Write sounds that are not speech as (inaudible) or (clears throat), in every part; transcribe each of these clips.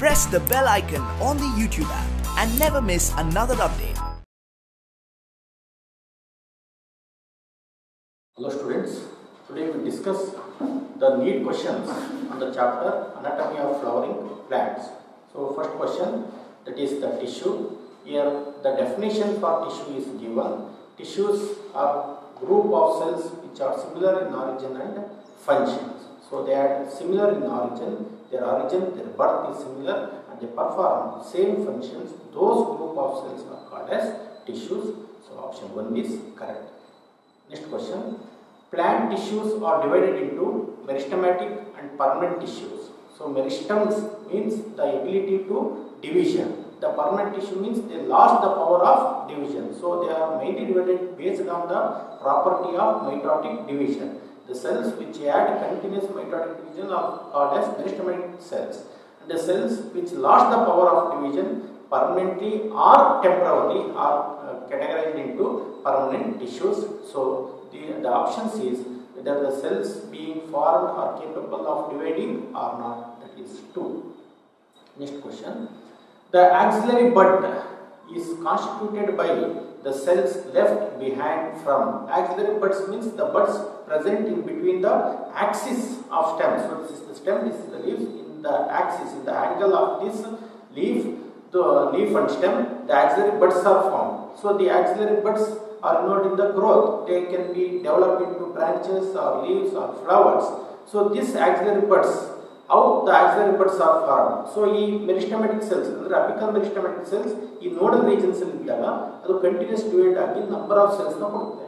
press the bell icon on the YouTube app and never miss another update. Hello students, today we will discuss the need questions on the chapter Anatomy of Flowering Plants. So first question that is the tissue. Here the definition for tissue is given. Tissues are group of cells which are similar in origin and functions. So they are similar in origin, their origin, their birth is similar and they perform same functions. Those group of cells are called as tissues. So option 1 is correct. Next question. Plant tissues are divided into meristematic and permanent tissues. So meristems means the ability to division. The permanent tissue means they lost the power of division. So they are mainly divided based on the property of mitotic division. The cells which had continuous mitotic division are called as meristematic cells. And the cells which lost the power of division permanently or temporarily are uh, categorized into permanent tissues. So the, the options is whether the cells being formed are capable of dividing or not. That is 2. Next question. The axillary bud is constituted by the cells left behind from axillary buds means the buds present in between the axis of stem. So this is the stem, this is the leaf in the axis, in the angle of this leaf, the leaf and stem, the axillary buds are formed. So the axillary buds are not in the growth. They can be developed into branches or leaves or flowers. So this axillary buds how the axillary buds are formed. So ಈ meristematic cells ಅಂದರೆ apical meristematic cells ಈ nodal regions ಅಲ್ಲಿ ಇದ್ದಾಗ ಅದು continuous divide ಆಗಿ number of cells ನ ಕೊಡುತ್ತೆ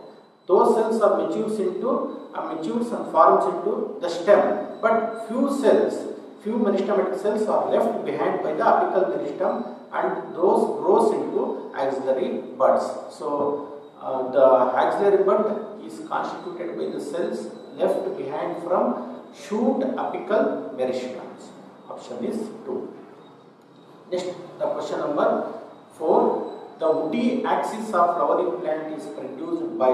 those cells are matures into uh, matures and forms into the stem but few cells few meristematic cells are left behind by the apical meristem and those grows into axillary buds so uh, the axillary bud is constituted by the cells left behind from shoot apical meristems. Option is 2. Next, the question number 4. The woody axis of flowering plant is produced by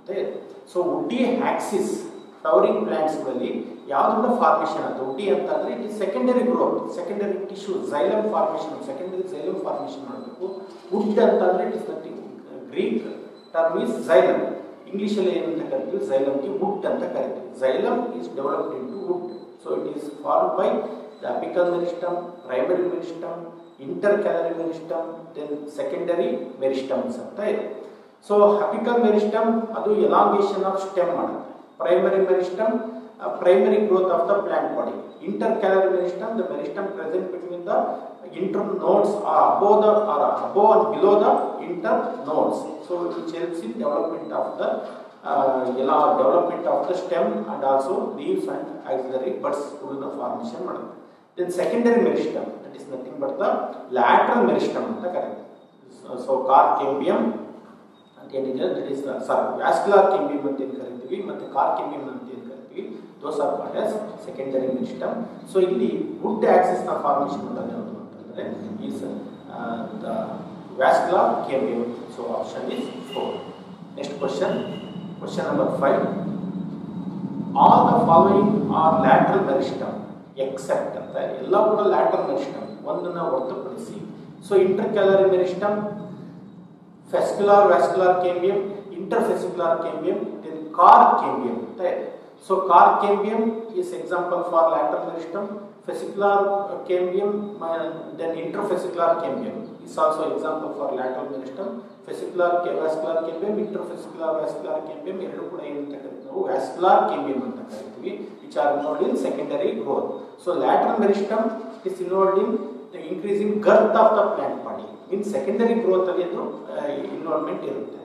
okay. So, woody axis flowering plants ಗಳಲ್ಲಿ ಯಾವ್ದು formation ಅದು woody ಅಂತಂದ್ರೆ is secondary growth secondary tissue xylem formation secondary xylem formation ಮಾಡಬೇಕು wood ಅಂತಂದ್ರೆ it is nothing Greek term is xylem ಇಂಗ್ಲೀಷಲ್ಲಿ ಏನಂತ ಕರಿತೀವಿ? ಝೈಲಮ್ಗೆ ವುಡ್ ಅಂತ ಕರಿತೀವಿ. Xylem is developed into wood so it is form by the apical meristem primary meristem intercalary meristem then secondary meristems ಅಂತ ಇದೆ. ಸೊ ಅಪಿಕಲ್ ಮೆರಿಸ್ಟಮ್ ಅದು elongation of stem ಮಾಡುತ್ತೆ. Primary meristem primary primary growth of the plant body. Intercalary meristem, the meristem present between the internodes are above the or above and below the internodes. So which helps in development of the uh, development of the stem and also leaves and axillary buds through the formation ಮಾಡುತ್ತೆ then secondary meristem that is nothing but the lateral meristem ಅಂತ ಕರೀತಾರೆ so, so car cambium ಅಂತ ಏನಿದೆ that is sorry vascular cambium ಅಂತ ಏನು ಕರಿತೀವಿ ಮತ್ತೆ car cambium ಅಂತ those are called as secondary meristem so ಇಲ್ಲಿ wood axis ನ formation ಮಾಡೋದು ಯಾವುದು ಅಂತಂದ್ರೆ is uh, the vascular cambium so option is 4 next question question number 5 all the following are lateral meristem except ಅಂತ ಎಲ್ಲ ಕೂಡ lateral meristem ಒಂದನ್ನ ಹೊರತುಪಡಿಸಿ so intercalary meristem fascicular vascular cambium interfascicular cambium then cork cambium ಅಂತ ಇದೆ so cork cambium is example for lateral meristem fascicular cambium then interfascicular cambium is also example for lateral meristem fascicular vascular cambium interfascicular vascular cambium ಎರಡು ಕೂಡ ಏನಂತ ಕರಿತೀವಿ ನಾವು? Vascular cambium ಅಂತ ಕರಿತೀವಿ which are involved in secondary growth so lateral meristem is involved in increasing girth of the plant body means secondary growth ಅಲ್ಲಿ ಅದು involvement ಇರುತ್ತೆ.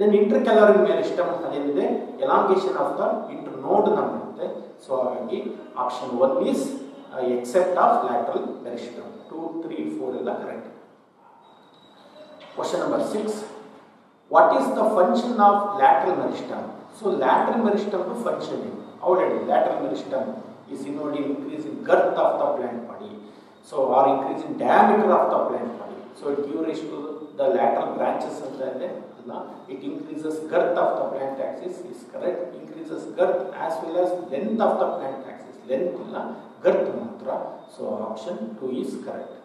ದೆನ್ ಇಂಟರ್ ಕಲರ್ ಮೇಲೆ ಇಷ್ಟಮ್ ಅದೇನಿದೆ ಎಲಾಂಗೇಶನ್ ಆಫ್ ದ ಇಂಟರ್ ನೋಡ್ನ ಮಾಡುತ್ತೆ ಸೊ ಹಾಗಾಗಿ option one is except of lateral meristem two three four ಎಲ್ಲ correct question number six what is the function of lateral meristem so lateral meristem function ಏನು already lateral meristem is in ನೋಡಿ increasing girth girth of the body. So so increasing diameter of the plant body. So, it so rise to the lateral branches ಅಂತ ಇದೆ ಅಲ್ಲ it increases girth of the plant axis, is correct, increases girth as well as length of the plant axis. Length ಇಲ್ಲ girth ಮಾತ್ರ so option two is correct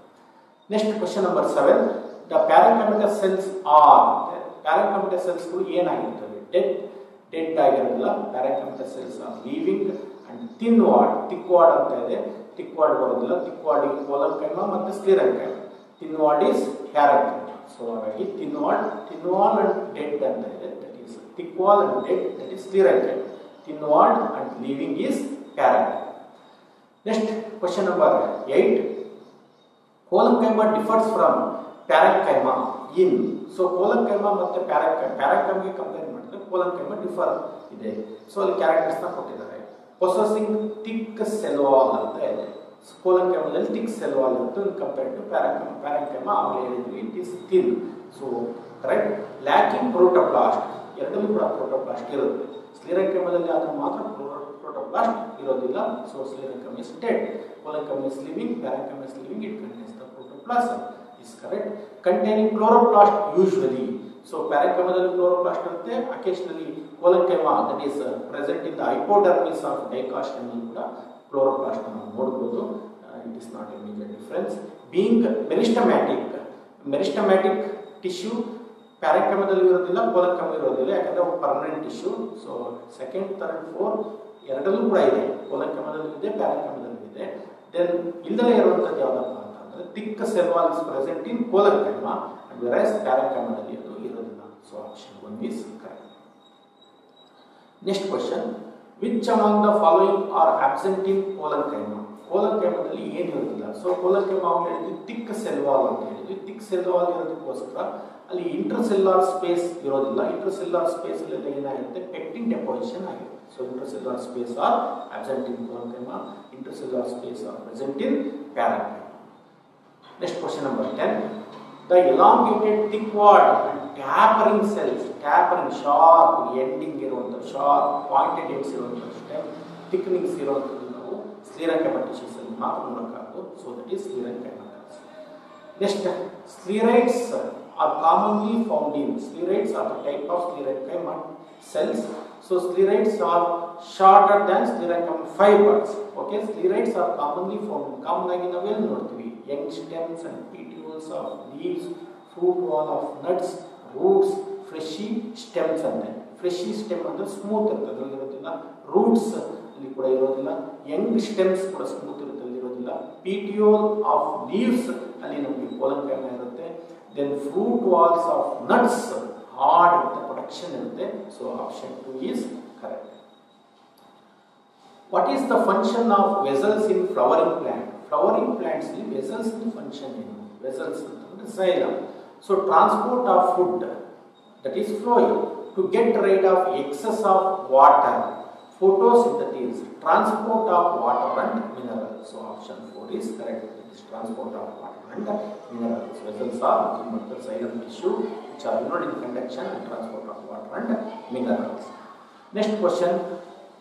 next question number seven the parenchymatous cells are parenchymatous ಸೆಲ್ಸ್ಗಳು ಏನಾಗಿರ್ತವೆ dead dead ಆಗಿರೋದಿಲ್ಲ parenchymatous cells are living and thin walled thick walled ಅಂತ ಇದೆ. ತಿಕ್ ward ಬರೋದಿಲ್ಲ ತಿಕ್ ವಾರ್ಡಿಗೆ collenchyma ಮತ್ತು ಸ್ಕ್ಲಿರಂಕೈಮ. ತಿನ್ ward is parenchyma so ಹಾಗಾಗಿ ತಿನ್ ward ತಿನ್ ವಾಲ್ ಅಂಡ್ ಡೆಡ್ ಅಂತ ಇದೆ that is thick wall and dead that is thin walled and living is parenchyma next question number eight collenchyma differs from parenchyma in so collenchyma ಮತ್ತು parenchyma ಪ್ಯಾರಂಕೈಮ್ಗೆ compare ಮಾಡಿದ್ರೆ collenchyma differ ಇದೆ. So ಅಲ್ಲಿ ಕ್ಯಾರೆಕ್ಟರ್ಸ್ನ ಕೊಟ್ಟಿದ್ದಾರೆ. Possessing thick cell wall ಅಂತ ಇದೆ. ಕೋಲಂಕೈಮದಲ್ಲಿ ಥಿಕ್ ಸೆಲ್ವಾಲ್ ಇತ್ತು ಕಂಪೇರ್ ಟು ಪ್ಯಾರಂಕೈಮ ಪ್ಯಾರಂಕೈಮ ಆಮೇಲೆ ಹೇಳಿದ್ವಿ it is thin so correct lacking protoplast ಎರಡಲ್ಲೂ ಕೂಡ ಪ್ರೋಟೋಪ್ಲಾಸ್ಟ್ ಇರುತ್ತೆ. ಸ್ಲಿರಂಕೈಮದಲ್ಲಿ ಆದ್ರೆ ಮಾತ್ರ ಪ್ರೋಟೋಪ್ಲಾಸ್ಟ್ ಇರೋದಿಲ್ಲ. So sclerenchyma is dead collenchyma is living parenchyma is living it contains the protoplasm is correct containing chloroplast usually so ಪ್ಯಾರಾಕಮದಲ್ಲಿ chloroplast ಇರುತ್ತೆ. Occasionally collenchyma that is present in the hypodermis of ಡೈಕಾಸ್ಟಮಲ್ಲಿ ಕೂಡ chloroplast ನಾವು ನೋಡ್ಬೋದು it is not immediate difference being meristematic meristematic tissue ಪ್ಯಾರಕ್ರಮದಲ್ಲಿ ಇರೋದಿಲ್ಲ collenchyma ಇರೋದಿಲ್ಲ, ಯಾಕಂದ್ರೆ permanent tissue so second third four ಎರಡಲ್ಲೂ ಕೂಡ ಇದೆ. ಕೋಲಂಕಮದಲ್ಲೂ ಇದೆ ಪ್ಯಾರಕ್ರಮದಲ್ಲೂ ಇದೆ. ದೆನ್ ಇಲ್ಲದೇ ಇರುವಂಥದ್ದು ಯಾವುದಪ್ಪ ಅಂತಂದ್ರೆ ತಿಕ್ಕ cell wall is present in collenchyma and varies ಪ್ಯಾರಕ್ರಮದಲ್ಲಿ ಅದು ಇರೋದಿಲ್ಲ. So option one is correct next question which among the following are absent in collenchyma ಕೋಲಂಕೈಮದಲ್ಲಿ ಏನು ಇರೋದಿಲ್ಲ ಸೊ ಕೋಲಂಕೈಮ ಅವ್ರು ಹೇಳಿದ್ವಿ ತಿಕ್ ಸೆಲ್ವಾಲ್ ಅಂತ ಹೇಳಿದ್ವಿ ತಿಕ್ ಸೆಲ್ವಾಲ್ ಇರೋದಕ್ಕೋಸ್ಕರ ಅಲ್ಲಿ ಇಂಟರ್ಸೆಲ್ಲಾರ್ ಸ್ಪೇಸ್ ಇರೋದಿಲ್ಲ. ಇಂಟರ್ಸೆಲ್ಲಾರ್ ಸ್ಪೇಸ್ ಅಲ್ಲಿ ಏನಾಗುತ್ತೆ? ಪೆಕ್ಟಿನ್ ಡೆಪೋಸಿಷನ್ ಆಗಿದೆ. So intercellular space are absent in collenchyma intercellular space are present in parenchyma next question number ten the elongated thick walled and tapering cells tapering sharp ending ಇರುವಂಥ sharp pointed ends ಇರುವಂಥ stem thickenings ಇರುವಂಥದ್ದು ನಾವು sclerenchyma tissues ಅಲ್ಲಿ ಮಾತ್ರ ನೋಡೋಕ್ಕಾಗದು so that is sclerenchyma next sclereids are commonly found in sclerites are the type of sclerenchyma cells. So sclerites are shorter than sclerenchyma fibers. Okay, sclerites are commonly found. Common ಆಗಿ ನಾವೇನು ನೋಡ್ತೀವಿ young stems and petioles of leaves, fruit wall of nuts, roots, fleshy stems ಅಂತೆ. Fleshy stem ಅಂದರೆ smooth ಇರುತ್ತೆ ಅದರಲ್ಲಿ ಇರೋದಿಲ್ಲ roots ಅಲ್ಲಿ ಕೂಡ ಇರೋದಿಲ್ಲ ಯಂಗ್ ಸ್ಟೆಮ್ಸ್ ಕೂಡ ಸ್ಮೂತ್ ಇರುತ್ತೆ ಅಲ್ಲಿ ಇರೋದಿಲ್ಲ. ಪಿಟಿಯೋಲ್ ಆಫ್ ಲೀವ್ಸ್ ಅಲ್ಲಿ ನಮಗೆ ಕೋಲಂಕೈಮ ಇರುತ್ತೆ. Then fruit walls of nuts hard ಇರುತ್ತೆ ಪ್ರೊಟೆಕ್ಷನ್ ಇರುತ್ತೆ. So option two is correct what is the function of vessels in flowering plant flowering plants vessels function ಏನು? vessels asylum. So transport of food that is flowing to get rid of excess of water photosynthesis transport of water and minerals. So option 4 is correct this transport of water and minerals. Vessels are immortal xylem tissue which are in conduction and transport of water and minerals. Next question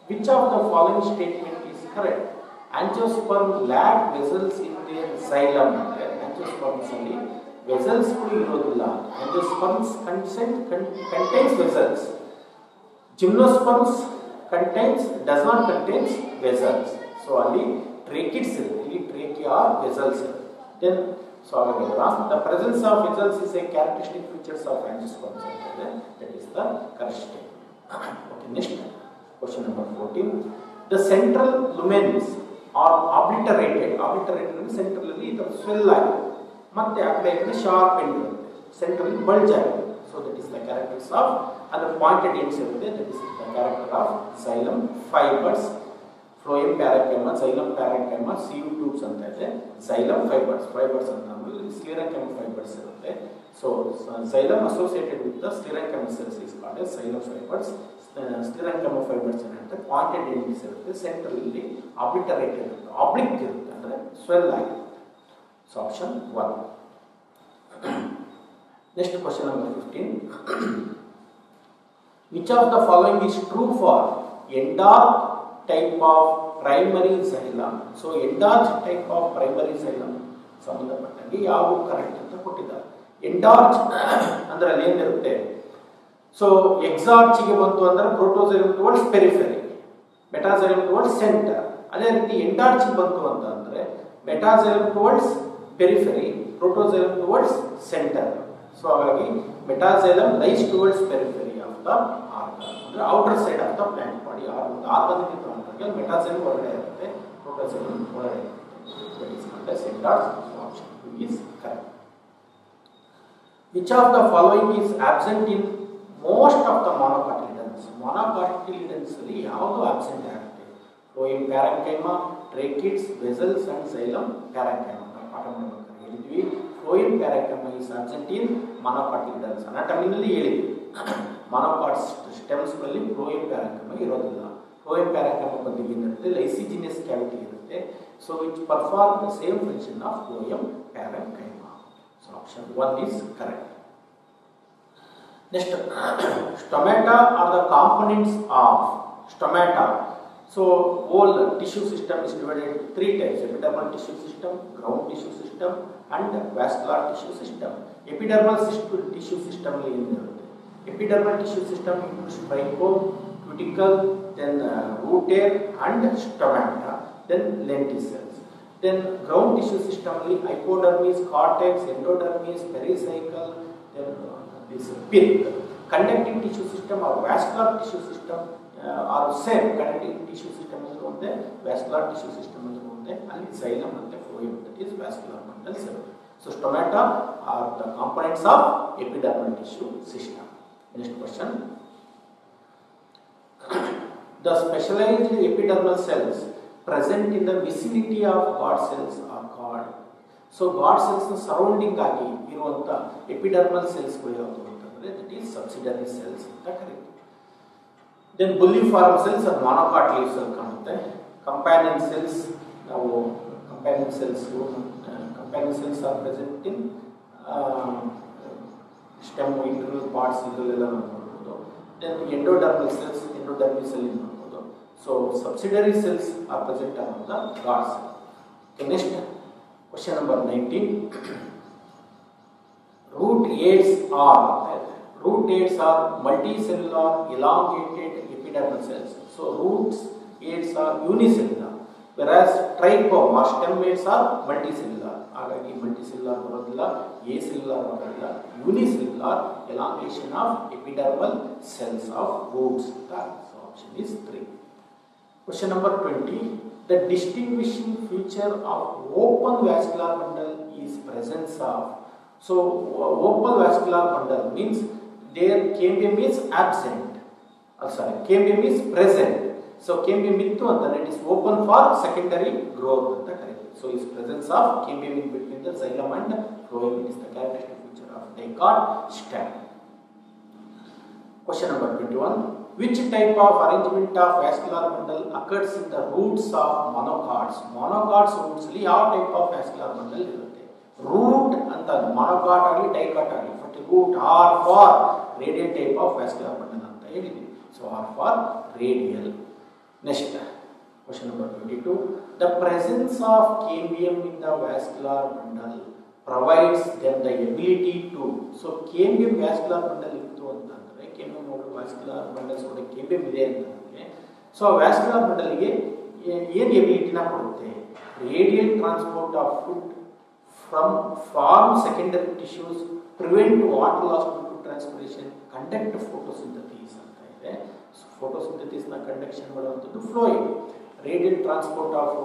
which of the following statement is correct? Angiosperm lack vessels in their xylem the sperms only. Vessels could grow and the sperms consent, con contains vessels. Gymnosperms contains does not contain vessels. So only tracheids only trachea or vessels. Then so the presence of vessels is a characteristic features of angiosperms. That is the correct. Okay, next question number 14. The central lumens are obliterated. Obliterated means centrally the swell like. ಮತ್ತೆ ಆ sharp end ಇರುತ್ತೆ. Central bulge ಆಗಿದೆ so that is the characters of ಅದರ pointed ends ಇರುತ್ತೆ. That is the character of xylem fibres phloem parenchyma xylem parenchyma sieve tubes ಅಂತ ಇದೆ. Xylem fibres fibres ಅಂತ ಅಂದ್ರೆ ಸ್ಲಿರಕೈಮ ಫೈಬರ್ಸ್ ಇರುತ್ತೆ. So xylem associated with the sclerenchyma cells is called xylem fibres sclerenchyma fibres ಏನಂತೆ pointed ends ಇರುತ್ತೆ. Centrally ಅಲ್ಲಿ ಆಬ್ಲಿಟರೇಟೆಡ್ ಇರುತ್ತೆ oblique ಇರುತ್ತೆ. ಅಂದ್ರೆ ಸ್ವೆಲ್ ಆಗಿರುತ್ತೆ so option one next question number fifteen which of the following is true for endarch type of primary xylem so endarch type of primary xylem ಸಂಬಂಧಪಟ್ಟಂಗೆ ಯಾವ correct ಅಂತ ಕೊಟ್ಟಿದ್ದಾರೆ. ಎಂಡಾರ್ಜ್ (clears throat) ಅಂದ್ರೆ ಅಲ್ಲಿ ಏನಿರುತ್ತೆ? ಸೊ ಎಕ್ಸಾರ್ಚ್ಗೆ ಬಂತು ಅಂದ್ರೆ protoxylem towards periphery metaxylem towards centre ಅದೇ ರೀತಿ ಎಂಡಾರ್ಚ್ ಬಂತು ಅಂತ ಅಂದರೆ metaxylem towards periphery protoxylem towards centre so ಹಾಗಾಗಿ metaxylem lies towards periphery of the organ ಅಂದರೆ outer side of the plant body ಒಂದು ಆರ್ಗನ್ ತಗೊಂಡಾಗ ಮೆಟಾಸೈಲಮ್ ಹೊರಗಡೆ ಇರುತ್ತೆ ಪ್ರೋಟೋಸೈಲಮ್ ಒಳಗಡೆ ಇರುತ್ತೆ. That is called as ಎಂಡಾರ್ಚ್ option two is correct. Which of the following is absent in most of the monocotyledons? Monocotyledons ಅಲ್ಲಿ ಯಾವುದು absent ಆಗುತ್ತೆ? Phloem parenchyma tracheids vessels and xylem parenchyma ಮಾಡಬೇಕಾದ್ರೆ ಹೇಳಿದ್ವಿ ಫ್ಲೋಯಿನ್ ಕಾರ್ಯಕ್ರಮ ಇಸ್ ಅರ್ಜೆಂಟೀನ್ in monocotyledons ಅನಾಟಮಿನಲ್ಲಿ ಹೇಳಿದ್ವಿ monocot ಸ್ಟೆಮ್ಸ್ಗಳಲ್ಲಿ ಫ್ಲೋಯಿನ್ ಕಾರ್ಯಕ್ರಮ ಇರೋದಿಲ್ಲ. ಫ್ಲೋಯಿನ್ ಕಾರ್ಯಕ್ರಮ ಬಗ್ಗೆ ಏನಿರುತ್ತೆ? ಲೈಸಿಜಿನಿಯಸ್ ಕ್ಯಾವಿಟಿ ಇರುತ್ತೆ. So which perform the same function of phloem parenchyma so option one is correct next stomata are the components of stomata. So whole tissue system is divided into three types: epidermal tissue system, ground tissue system, and vascular tissue system. Epidermal tissue system, tissue system Epidermal tissue system includes spico, cuticle, then uh, root hair and stomata, then lenticels. Then ground tissue system is hypodermis, cortex, endodermis, pericycle, then uh, this pith. connective tissue system or vascular tissue system uh, are same. Conducting tissue system ಅಂದ್ರೆ ಒಂದೇ vascular tissue system ಅಂದ್ರೆ ಒಂದೇ ಅಲ್ಲಿ xylem ಮತ್ತೆ phloem that is vascular bundle cell. So stomata are the components of epidermal tissue system. Next question. the specialized epidermal cells present in the vicinity of God cells are called so guard ಸೆಲ್ಸ್ನ surrounding ಆಗಿ ಇರುವಂಥ epidermal ಸೆಲ್ಸ್ಗಳು ಯಾವುದು ಅಂತಂದರೆ that is subsidiary cells ಅಂತ ಕರೀತೀವಿ then bulliform cells ಅದು monocot leaves ಅಲ್ಲಿ ಕಾಣುತ್ತೆ companion cells ನಾವು companion cells companion cells are present in stem internal parts ಇದರಲ್ಲೆಲ್ಲ ನಾವು ನೋಡ್ಬೋದು ದೆನ್ ಎಂಡೋಡರ್ಮಲ್ ಸೆಲ್ಸ್ ಎಂಡೋಡರ್ಮಿಸ್ ಅಲ್ಲಿ ನೋಡ್ಬೋದು so subsidiary cells are present on the guard cell next Question number 19. Root aids are, root aids are multicellular, elongated epidermal cells. So roots aids are unicellular, whereas trichome or stem aids are multicellular. ಹಾಗಾಗಿ multicellular ಬರೋದಿಲ್ಲ acellular ಬರೋದಿಲ್ಲ unicellular elongation of epidermal cells of roots ಅಂತ so option is three Question number 20. The distinguishing feature of open vascular bundle is presence of. So, o- open vascular bundle means their cambium is absent. Oh, sorry, cambium is present. So, cambium ಇತ್ತು ಅಂತಂದ್ರೆ it is open for secondary growth ಅಂತ ಕರೀತೀವಿ. So, is presence of cambium in between the xylem and phloem is the characteristic feature of dicot stem. Question number 21. Which type of arrangement of vascular bundle occurs in the roots of monocots? Monocots roots ಅಲ್ಲಿ ಯಾವ type of vascular bundle ಇರುತ್ತೆ root ಅಂತ monocot ಆಗಲಿ dicot ಆಗಲಿ but root are for radial type of vascular bundle ಅಂತ ಹೇಳಿದ್ವಿ so are for radial next question number twenty two the presence of cambium in the vascular bundle provides them the ability to so cambium vascular bundle ಇತ್ತು ಅಂತಂದರೆ cambium ನೋಡು vascular bundles ಕೂಡ cambium ಇದೆ ಅಂತಂದರೆ so ಆ vascular ಬಂಡಲ್ಗೆ ಏನು ಎಬಿಲಿಟಿನ ಕೊಡುತ್ತೆ? Radial transport of food from form secondary tissues prevent water loss to transpiration conduct photosynthesis ಅಂದರೆ ಫೋಟೋಸಿಂಥಿಸ್ನ ಕಂಡಕ್ಷನ್ ಮಾಡುವಂಥದ್ದು ಫ್ಲೋಯಿಂಗ್ ರೇಡಿಯಲ್ ಟ್ರಾನ್ಸ್ಪೋರ್ಟ್ ಆಫ್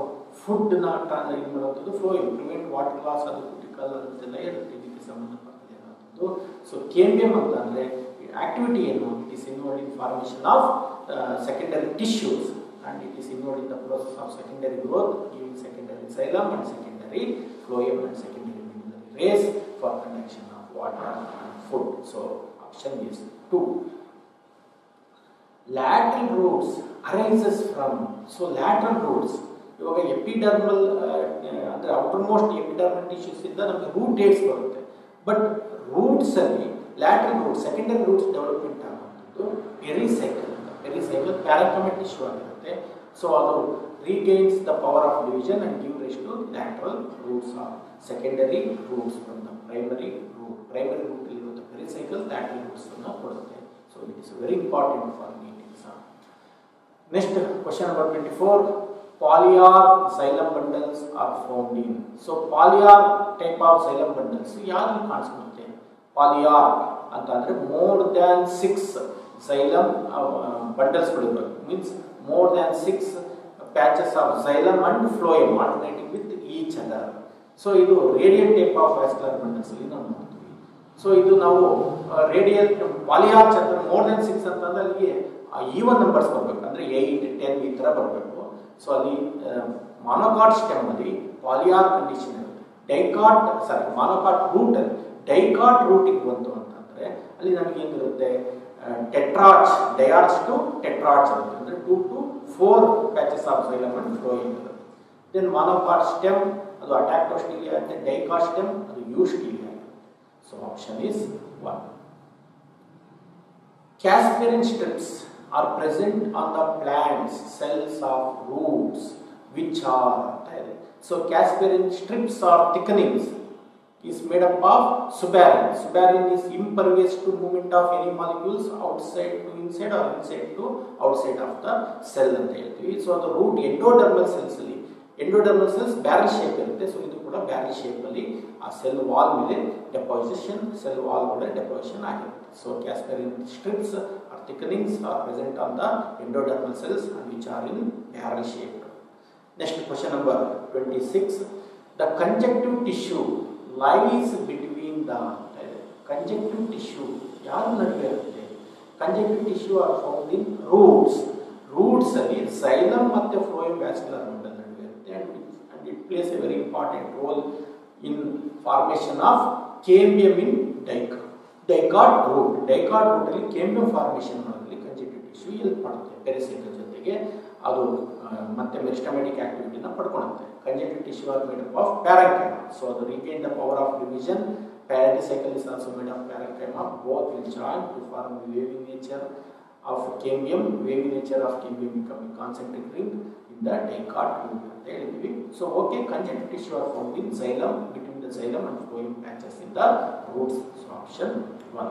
ಫುಡ್ನ ಟ್ರಾನ್ ಇದು ಮಾಡುವಂಥದ್ದು ಫ್ಲೋಯಿಂಗ್ ಪ್ರಿವೆಂಟ್ ವಾಟರ್ ಲಾಸ್ ಅದು ಕ್ರಿಟಿಕಲ್ ಅಂತೆಲ್ಲ ಇರುತ್ತೆ. ಇದಕ್ಕೆ ಸಂಬಂಧಪಟ್ಟಿದೆ ಅನ್ನೋದು ಸೊ ಕೆ ಎಂ ಎಂ ಅಂತ ಅಂದರೆ ಆಕ್ಟಿವಿಟಿ ಏನು it is involved in formation of secondary tissues and it is involved in the process of secondary growth giving secondary xylem and secondary phloem and secondary rays for conduction of water food so option is two Lateral roots arises from so lateral roots ಇವಾಗ epidermal ಅಂದರೆ outermost epidermal tissues ಇಂದ ನಮಗೆ root hairs ಬರುತ್ತೆ but roots ಅಲ್ಲಿ lateral root secondary roots development ಆಗುವಂಥದ್ದು pericycle ಅಂತ pericycle ಪ್ಯಾರಾಕಮೆಟ್ tissue ಆಗಿರುತ್ತೆ so ಅದು regains the power of division and give rise to lateral roots of secondary roots from the primary root primary root ಇರುವಂಥ pericycle lateral roots ಅನ್ನು ಕೊಡುತ್ತೆ so it is very important for NEET exam Next question number twenty four polyar xylem bundles are found in. So polyar type of xylem bundles ಯಾರು ಕಾಣಿಸ್ಕೊಳುತ್ತೆ polyarch ಅಂತ more than six xylem bundles means more than six patches of xylem and phloem alternating with each other so ಇದು radial type of vascular bundles ಅಲ್ಲಿ ನಾವು ನೋಡ್ತೀವಿ. So ಇದು ನಾವು radial polyarch ಚಂದ್ರ ಮೋರ್ ದ್ಯಾನ್ ಸಿಕ್ಸ್ ಅಂತಂದ್ರೆ ಅಲ್ಲಿಗೆ ಈವನ್ ನಂಬರ್ಸ್ ಬರಬೇಕು. ಅಂದ್ರೆ ಏಯ್ಟ್ ಟೆನ್ ಈ ಥರ ಬರಬೇಕು. ಸೊ ಅಲ್ಲಿ ಮಾನೋಕಾಟ್ ಸ್ಟೆಮ್ ಅಲ್ಲಿ polyarch condition dicot sorry monocot root ಅಲ್ಲಿ ಡೈಕಾಟ್ ರೂಟಿಗೆ ಬಂತು ಅಂತಂದರೆ, ಅಲ್ಲಿ ನಮಗೆ ಏನಿರುತ್ತೆ? ಟೆಟ್ರಾಚ್ ಡಯಾರ್ಚ್ ಟು ಟೆಟ್ರಾಚ್ ಇರುತ್ತೆ. ಅಂದ್ರೆ two to four patches of xylem and phloem ಇರುತ್ತೆ ದೆನ್ ಮಾನೋಕಾಟ್ ಸ್ಟೆಮ್ ಅದು ಅಟ್ಯಾಕ್ಟೋಸ್ಟಿಲಿಯಾ ಅಂತ ಡೈಕಾಟ್ ಸ್ಟೆಮ್ ಅದು ಯೂಸ್ಟಿಲಿಯಾ So, option is 1. Caspian strips. are present on the plant's cells of roots which are so Caspian strips or thickenings is made up of suberin. Suberin is impervious to movement of any molecules outside to inside or inside to outside of the cell ಅಂತ ಹೇಳ್ತೀವಿ so ಅದು root endodermal cells ಅಲ್ಲಿ endodermal cells barrel shape ಇರುತ್ತೆ so ಇದು ಕೂಡ barrel shape ಅಲ್ಲಿ ಆ cell wall ಮೇಲೆ ಡೆಪಾಸಿಷನ್ ಸೆಲ್ ವಾಲ್ ಮೇಲೆ ಡೆಪಾಸಿಷನ್ ಆಗಿರುತ್ತೆ so ಕ್ಯಾಸ್ಪೆರಿನ್ strips are thickenings are present on the endodermal cells and which are in barrel shape next question number twenty six the conjunctive tissue lies between the conjunctive tissue ಯಾರ ನಡುವೆ ಇರುತ್ತೆ conjunctive tissue are found in roots roots ಅಲ್ಲಿ xylem ಮತ್ತೆ phloem vascular Mandal ನಡುವೆ ಇರುತ್ತೆ and it plays a very important role in formation of cambium in dicot Dicot root dicot root ಅಲ್ಲಿ cambium formation ಮಾಡೋದ್ರಲ್ಲಿ conjunctive tissue help ಮಾಡುತ್ತೆ pericycle ಜೊತೆಗೆ. ಅದು ಮತ್ತೆ ಮೆರಿಸ್ಟಮೆಟಿಕ್ ಆಕ್ಟಿವಿಟಿನ ಪಡ್ಕೊಳ್ಳುತ್ತೆ conjunctive tissue are made up of parenchyma so ಅದು regain the power of division pericycle is also made of parenchyma both will join to form wavy nature of cambium wavy nature of cambium becoming concentric ring in the dicot root ಅಂತ ಹೇಳಿದ್ವಿ so okay conjunctive tissue are found in xylem. between the xylem and phloem patches in the roots so option 1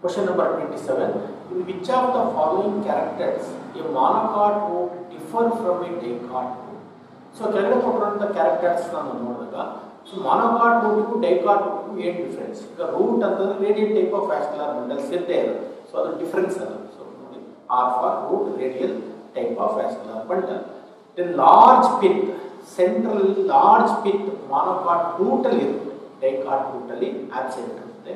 Question number 27. In which of the following characters a monocot root differ from a dicot root? So ಕೆಳಗಡೆ ಕೊಟ್ಟಿರುವಂಥ characters ನಾನು ನೋಡಿದಾಗ so monocot ರೂಟ್ಗೂ dicot ರೂಟ್ಗೂ ಏನು difference ಈಗ root ಅಂತಂದ್ರೆ radial type of vascular bundles ಇದ್ದೇ ಇರುತ್ತೆ ಸೊ ಅದು ಡಿಫ್ರೆನ್ಸ್ ಅಲ್ಲ ಸೊ ನೋಡಿ are for root radial type of vascular bundle then large pith Central large pith monocot ರೂಟಲ್ಲಿ ಇರುತ್ತೆ ಡೈಕಾಟ್ ರೂಟಲ್ಲಿ ಆಬ್ಸೆಂಟ್ ಇರುತ್ತೆ.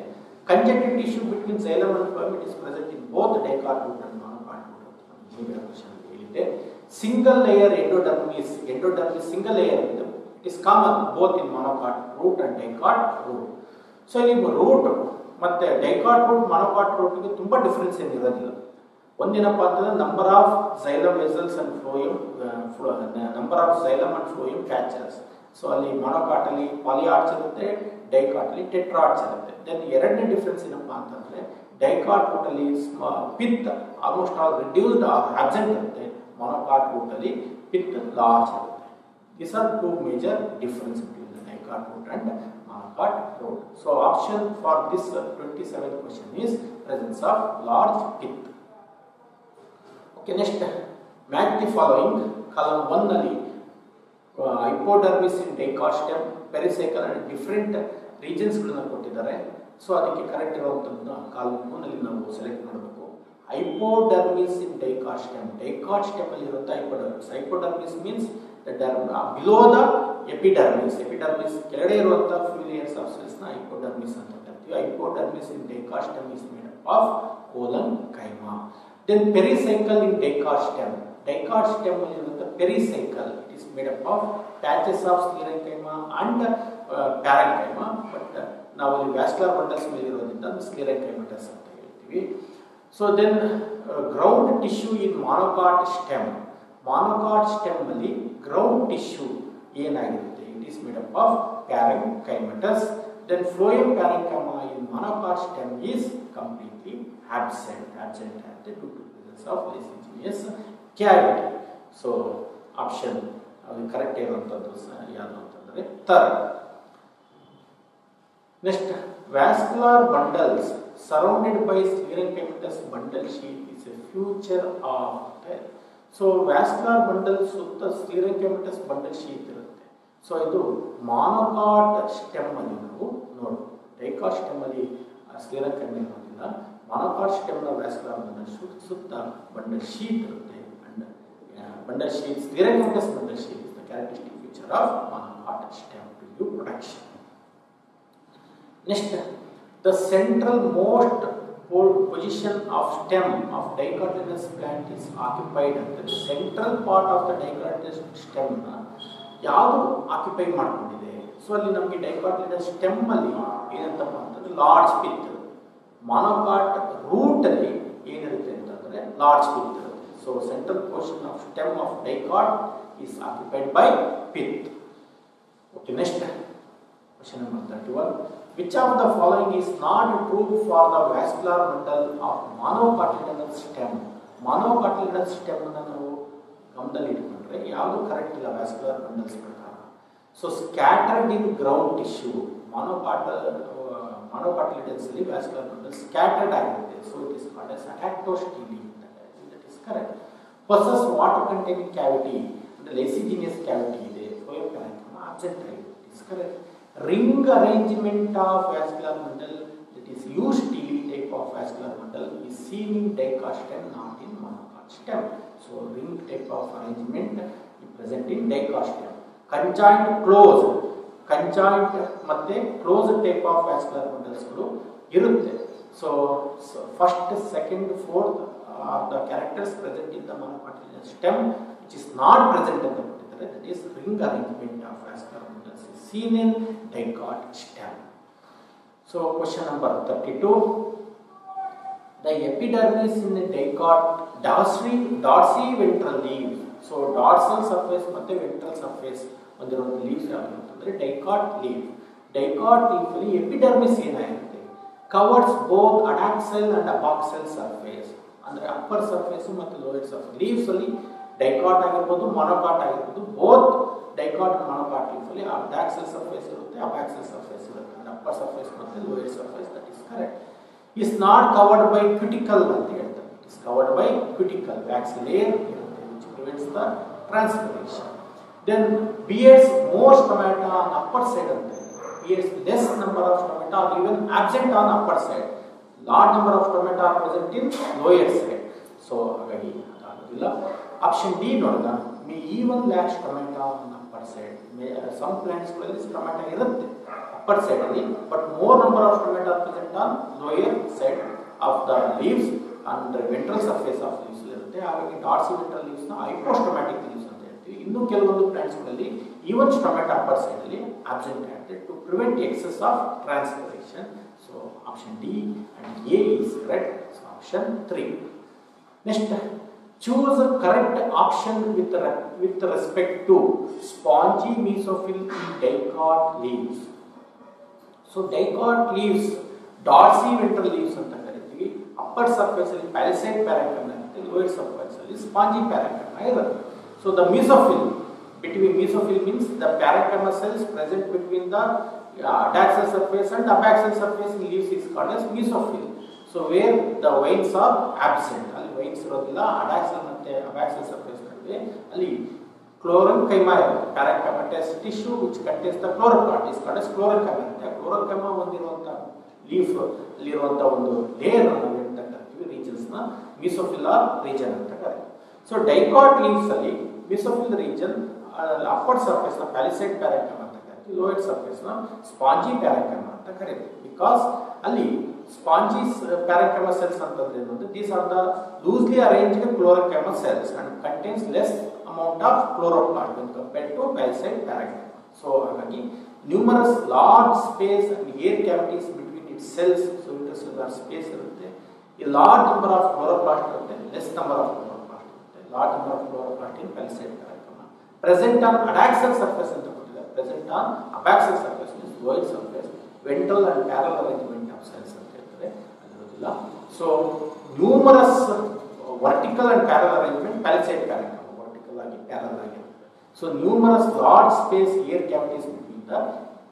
Conjunctive tissue between xylem and phloem is present in both dicot root and monocot root ಅಂತ ನಿಮಗೆ question ಹೇಳಿದೆ single layer endodermis endodermis single layer it is common both in monocot root and dicot root so ಇಲ್ಲಿ root ಮತ್ತೆ dicot root monocot ರೂಟ್ಗೆ ತುಂಬಾ difference ಏನು ಇರೋದಿಲ್ಲ ಒಂದೇನಪ್ಪ ಅಂತಂದ್ರೆ number of xylem vessels and phloem number of xylem and phloem catchers so ಅಲ್ಲಿ monocot ಅಲ್ಲಿ ಪಾಲಿಯಾರ್ಚ್ ಇರುತ್ತೆ ಡೈಕಾಟ್ ಅಲ್ಲಿ ಟೆಟ್ರಾಟ್ಸ್ ಇರುತ್ತೆ. ದೆನ್ ಎರಡನೇ ಡಿಫ್ರೆನ್ಸ್ ಏನಪ್ಪ ಅಂತಂದ್ರೆ ಡೈಕಾಟ್ ರೂಟ್ ಅಲ್ಲಿ pith almost all reduced or absent ಇರುತ್ತೆ. ಮೊನೋಕಾಟ್ ರೂಟ್ ಅಲ್ಲಿ ಪಿತ್ ಲಾರ್ಜ್ ಇರುತ್ತೆ. This are two major difference between dicot root and monocot root so option for this twenty seven question is presence of large pith next match the following column ಒನ್ನಲ್ಲಿ hypodermis in dicot stem pericycle and different ರೀಜನ್ಸ್ಗಳನ್ನ ಕೊಟ್ಟಿದ್ದಾರೆ. So ಅದಕ್ಕೆ correct ಇರುವಂಥದ್ದನ್ನ ಕಾಲಮ್ನಲ್ಲಿ ನಾವು select ಮಾಡಬೇಕು. Hypodermis in dicot stem dicot stem ಅಲ್ಲಿ ಇರುತ್ತೆ hypodermis hypodermis means below the epidermis epidermis ಕೆಳಗಡೆ ಇರುವಂಥ few layers of ಸೆಲ್ಸ್ನ ಹೈಪೋಡರ್ಮಿಸ್ ಅಂತ ಕರಿತೀವಿ hypodermis in dicot stem is made of collenchyma then pericycle in dicot stem dicot stem ಅಲ್ಲಿ ಇರುವಂಥ pericycle it is made up of patches of sclerenchyma and parenchyma but ನಾವು ಇಲ್ಲಿ vascular bundles ಮೇಲೆ ಇರೋದ್ರಿಂದ sclerenchymatous ಅಂತ ಹೇಳ್ತೀವಿ so then ground tissue in monocot stem monocot stem ಅಲ್ಲಿ ground tissue ಏನಾಗಿರುತ್ತೆ it is made up of parenchymatous then phloem parenchyma in monocot stem is completely absent. Absent. at the to presence of lysogenious cavity so option ಅದು correct ಇರುವಂಥದ್ದು ಯಾವುದು ಅಂತಂದರೆ third next vascular bundles surrounded by sclerenchymatous bundle sheath is a feature of so vascular bundle ಸುತ್ತ sclerenchymatous bundle sheath ಇರುತ್ತೆ. So ಇದು monocot stem ಅಲ್ಲಿ ನಾವು ನೋಡ್ಬೋದು. ಡೈಕಾಟ್ ಸ್ಟೆಮ್ ಅಲ್ಲಿ ಸ್ಕ್ಲಿರೆಂಕೆಮ್ ಮಾನೋಕಾಟ್ ಸ್ಟೆಮ್ನ ವ್ಯಾಸ್ಕ್ಯುಲರ್ ಬಂಡಲ್ ಸುತ್ತ ಸುತ್ತ ಬಂಡಲ್ ಶೀಟ್ ಇರುತ್ತೆ. Bundle sheath sclerenchymatous bundle sheath is the characteristic feature of monocot stem to you production Next, the central most position of stem of dicotyledonous plant is occupied. ಅಂತ central part of the the ಸ್ಟೆಮ್ನ occupy ಮಾಡ್ಕೊಂಡಿದೆ? So ಅಲ್ಲಿ ನಮಗೆ ಡೈಕಾಟಿಲಿಡಸ್ stem ಅಲ್ಲಿ ಏನಂತಪ್ಪ ಅಂತಂದ್ರೆ large pith monocot root ಅಲ್ಲಿ ಏನಿರುತ್ತೆ ಅಂತಂದ್ರೆ ಲಾರ್ಜ್ ಪಿತ್ ಇರುತ್ತೆ so central portion of stem of dicot is occupied by pith okay next Question number 31. Which of the following is not true for the vascular bundle of monocotyledonous stem? monocotyledonous stem ಅನ್ನ ನಾವು ಗಮನದಲ್ಲಿ ಇಟ್ಕೊಂಡ್ರೆ ಯಾವುದು correct ಇಲ್ಲ vascular bundles ಪ್ರಕಾರ so scattered in ground tissue monocot monocotyledons ಅಲ್ಲಿ vascular bundle scattered ಆಗಿರುತ್ತೆ so it is called as atactostele that is correct possess water containing cavity ಅಂದ್ರೆ ಲೆಸಿಜಿನಿಯಸ್ ಕ್ಯಾವಿಟಿ ಇದೆ ಫೋಯೋಪ್ಯಾರಕಮ್ ಆಬ್ಸೆಂಟ್ ಆಗಿದೆ it is correct ring arrangement of vascular bundle that is used Tilly type of vascular bundle is seen in dicot stem not in monocot stem so ring type of arrangement is present in dicot stem conjoined closed conjoined ಮತ್ತೆ closed type of vascular bundles ಗಳು ಇರುತ್ತೆ so, so first second fourth are the characters present in the monocotyledonous stem which is not present in the particular that is ring arrangement of vascular bundles is seen in dicot stem. So question number 32. The epidermis in the dicot dorsally, dorsally ventral leaves. So dorsal surface ಮತ್ತೆ ventral surface ಒಂದಿರೋ leaves ಯಾವುದು ಅಂತಂದ್ರೆ dicot leave dicot leaf ಅಲ್ಲಿ epidermis ಏನಾಗಿರುತ್ತೆ covers both adaxial and abaxial surface ಅಂದರೆ upper surface ಮತ್ತು lower surface leaves ಅಲ್ಲಿ dicot ಆಗಿರ್ಬೋದು monocot ಆಗಿರ್ಬೋದು ಬೋತ್ ಡೈಕಾಟ್ ಮೊನೋಕಾಟ್ ಲೀಫ್ ಅಲ್ಲಿ ಅಡಾಕ್ಸೆಲ್ ಸರ್ಫೇಸ್ ಇರುತ್ತೆ ಅಬಾಕ್ಸೆಲ್ ಸರ್ಫೇಸ್ ಇರುತ್ತೆ. ಅಂದರೆ ಅಪ್ಪರ್ ಸರ್ಫೇಸ್ ಮತ್ತು lower surface that is correct is not covered by cuticle ಅಂತ ಹೇಳ್ತಾರೆ. It is covered by cuticle wax layer ಇರುತ್ತೆ which the transpiration then bears more stomata on upper side ಅಂತ bears less number of stomata are even absent on upper side large number of stomata are present in lower side so ಹಾಗಾಗಿ ಅದಾಗೋದಿಲ್ಲ. Option D ನೋಡಿದ may even lacks stomata on upper side some ಪ್ಲಾಂಟ್ಸ್ಗಳಲ್ಲಿ stomata ಇರುತ್ತೆ upper side ಅಲ್ಲಿ. But more number of stomata present on lower side of the leaves and ventral surface of leaves ಇರುತ್ತೆ. ಹಾಗಾಗಿ ಡಾಟ್ಸಿ ventral ಲೀವ್ಸ್ನ ಹೈಪೋಸ್ಟೊಮ್ಯಾಟಿಕ್ leaves ಅಂತ ಹೇಳ್ತೀವಿ. ಇನ್ನು ಕೆಲವೊಂದು ಪ್ಲಾಂಟ್ಸ್ಗಳಲ್ಲಿ even tomato upper side ಅಲ್ಲಿ absent ಆಗುತ್ತೆ to prevent excess of transpiration so option D and A is correct so option three next choose a correct option with re- with respect to spongy mesophyll in dicot leaves so dicot leaves dorsiventral leaves ಅಂತ ಕರಿತೀವಿ upper surface ಅಲ್ಲಿ ಪ್ಯಾಲಿಸೈಡ್ ಪ್ಯಾರಾಕಮ್ ಇರುತ್ತೆ lower surface ಅಲ್ಲಿ spongy ಪ್ಯಾರಾಕಮ್ ಇರುತ್ತೆ so the mesophyll The parenchyma cells present between the adaxial surface and abaxial surface in leaves is called as mesophyll so where the veins are absent ಅಲ್ಲಿ veins ಇರೋದಿಲ್ಲ adaxial ಮತ್ತೆ abaxial surface ನಡುವೆ ಅಲ್ಲಿ chlorenchyma ಇರುತ್ತೆ parenchymatous tissue which contains the chloroplast is called as chlorenchyma ಇರುತ್ತೆ chlorenchyma ಹೊಂದಿರುವಂತ leaf ಅಲ್ಲಿರುವಂಥ ಒಂದು layer ನಾವು ಅಂತ ಕರಿತೀವಿ ರೀಜನ್ಸ್ನ ಮಿಸೋಫಿಲಾರ್ ರೀಜನ್ ಅಂತ ಕರಿತೀವಿ ಸೊ ಡೈಕಾಟ್ ಲೀವ್ಸ್ ಅಲ್ಲಿ ಮಿಸೋಫಿಲ್ ರೀಜನ್ ಅಪ್ಪರ್ ಸರ್ಫೇಸ್ನ ಪ್ಯಾಲಿಸೈಡ್ ಪ್ಯಾರಾಕಮ್ ಅಂತ ಕರಿತೀವಿ ಲೋಯರ್ ಸರ್ಫೇಸ್ನ ಸ್ಪಾಂಜಿ ಪ್ಯಾರಾಕಮ್ ಅಂತ ಕರಿತೀವಿ. ಬಿಕಾಸ್ ಅಲ್ಲಿ ಸ್ಪಾಂಜೀಸ್ ಪ್ಯಾರಾಕಮ ಸೆಲ್ಸ್ ಅಂತಂದ್ರೆ ಏನಂದ್ರೆ these are the loosely arranged ಕ್ಲೋರಕಮ cells and contains less amount of chloroplast when compared to palisade parenchyma so ಹಾಗಾಗಿ numerous large space and air cavities between it cells so intercellular space ಇರುತ್ತೆ. ಈ large number of chloroplast ಇರುತ್ತೆ less number of chloroplast ಇರುತ್ತೆ. Large number of chloroplast in palisade parenchyma present on ಅಡಾಕ್ಸಲ್ surface ಅಂತ ಕೊಟ್ಟಿದ್ದಾರೆ present on abaxial surface means lower surface ventral and parallel arrangement of cells ಅಂತ ಹೇಳ್ತಾರೆ ಅದಿರೋದಿಲ್ಲ so numerous vertical and parallel arrangement palisade parenchyma vertical ಆಗಿ parallel ಆಗಿರುತ್ತೆ so numerous large space air cavities between the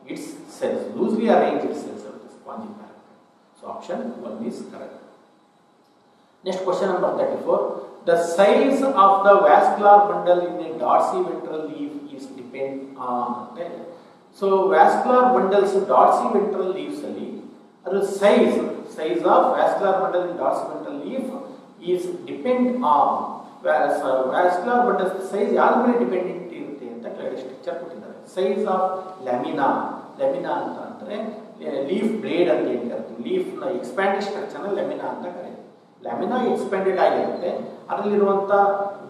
its cells loosely arranged cells of the spongy parenchyma so option one is correct next question number thirty four the size of the vascular bundle in a on ಅಂತ ಇದೆ so vascular bundles dorsiventral leaves ಅಲ್ಲಿ ಅದರ size size of vascular bundle in dorsiventral leaf is depend on vascular bundles size ಯಾವ್ದ್ರ ಮೇಲೆ dependent ಇರುತ್ತೆ ಅಂತ ಕೆಳಗಡೆ structure ಕೊಟ್ಟಿದ್ದಾರೆ. ಸೈಜ್ ಆಫ್ ಲ್ಯಾಮಿನಾ ಲ್ಯಾಮಿನಾ ಅಂತ ಅಂದ್ರೆ ಲೀಫ್ ಬ್ಲೇಡ್ ಅಂತ ಏನ್ ಕರಿತೀವಿ ಲೀಫ್ನ ಎಕ್ಸ್ಪ್ಯಾಂಡೆಡ್ ಸ್ಟ್ರಕ್ಚರ್ನ ಲ್ಯಾಮಿನಾ ಅಂತ ಕರೀತೀವಿ ಲ್ಯಾಮಿನಾ ಎಕ್ಸ್ಪ್ಯಾಂಡೆಡ್ ಆಗಿರುತ್ತೆ. ಅದರಲ್ಲಿರುವಂತ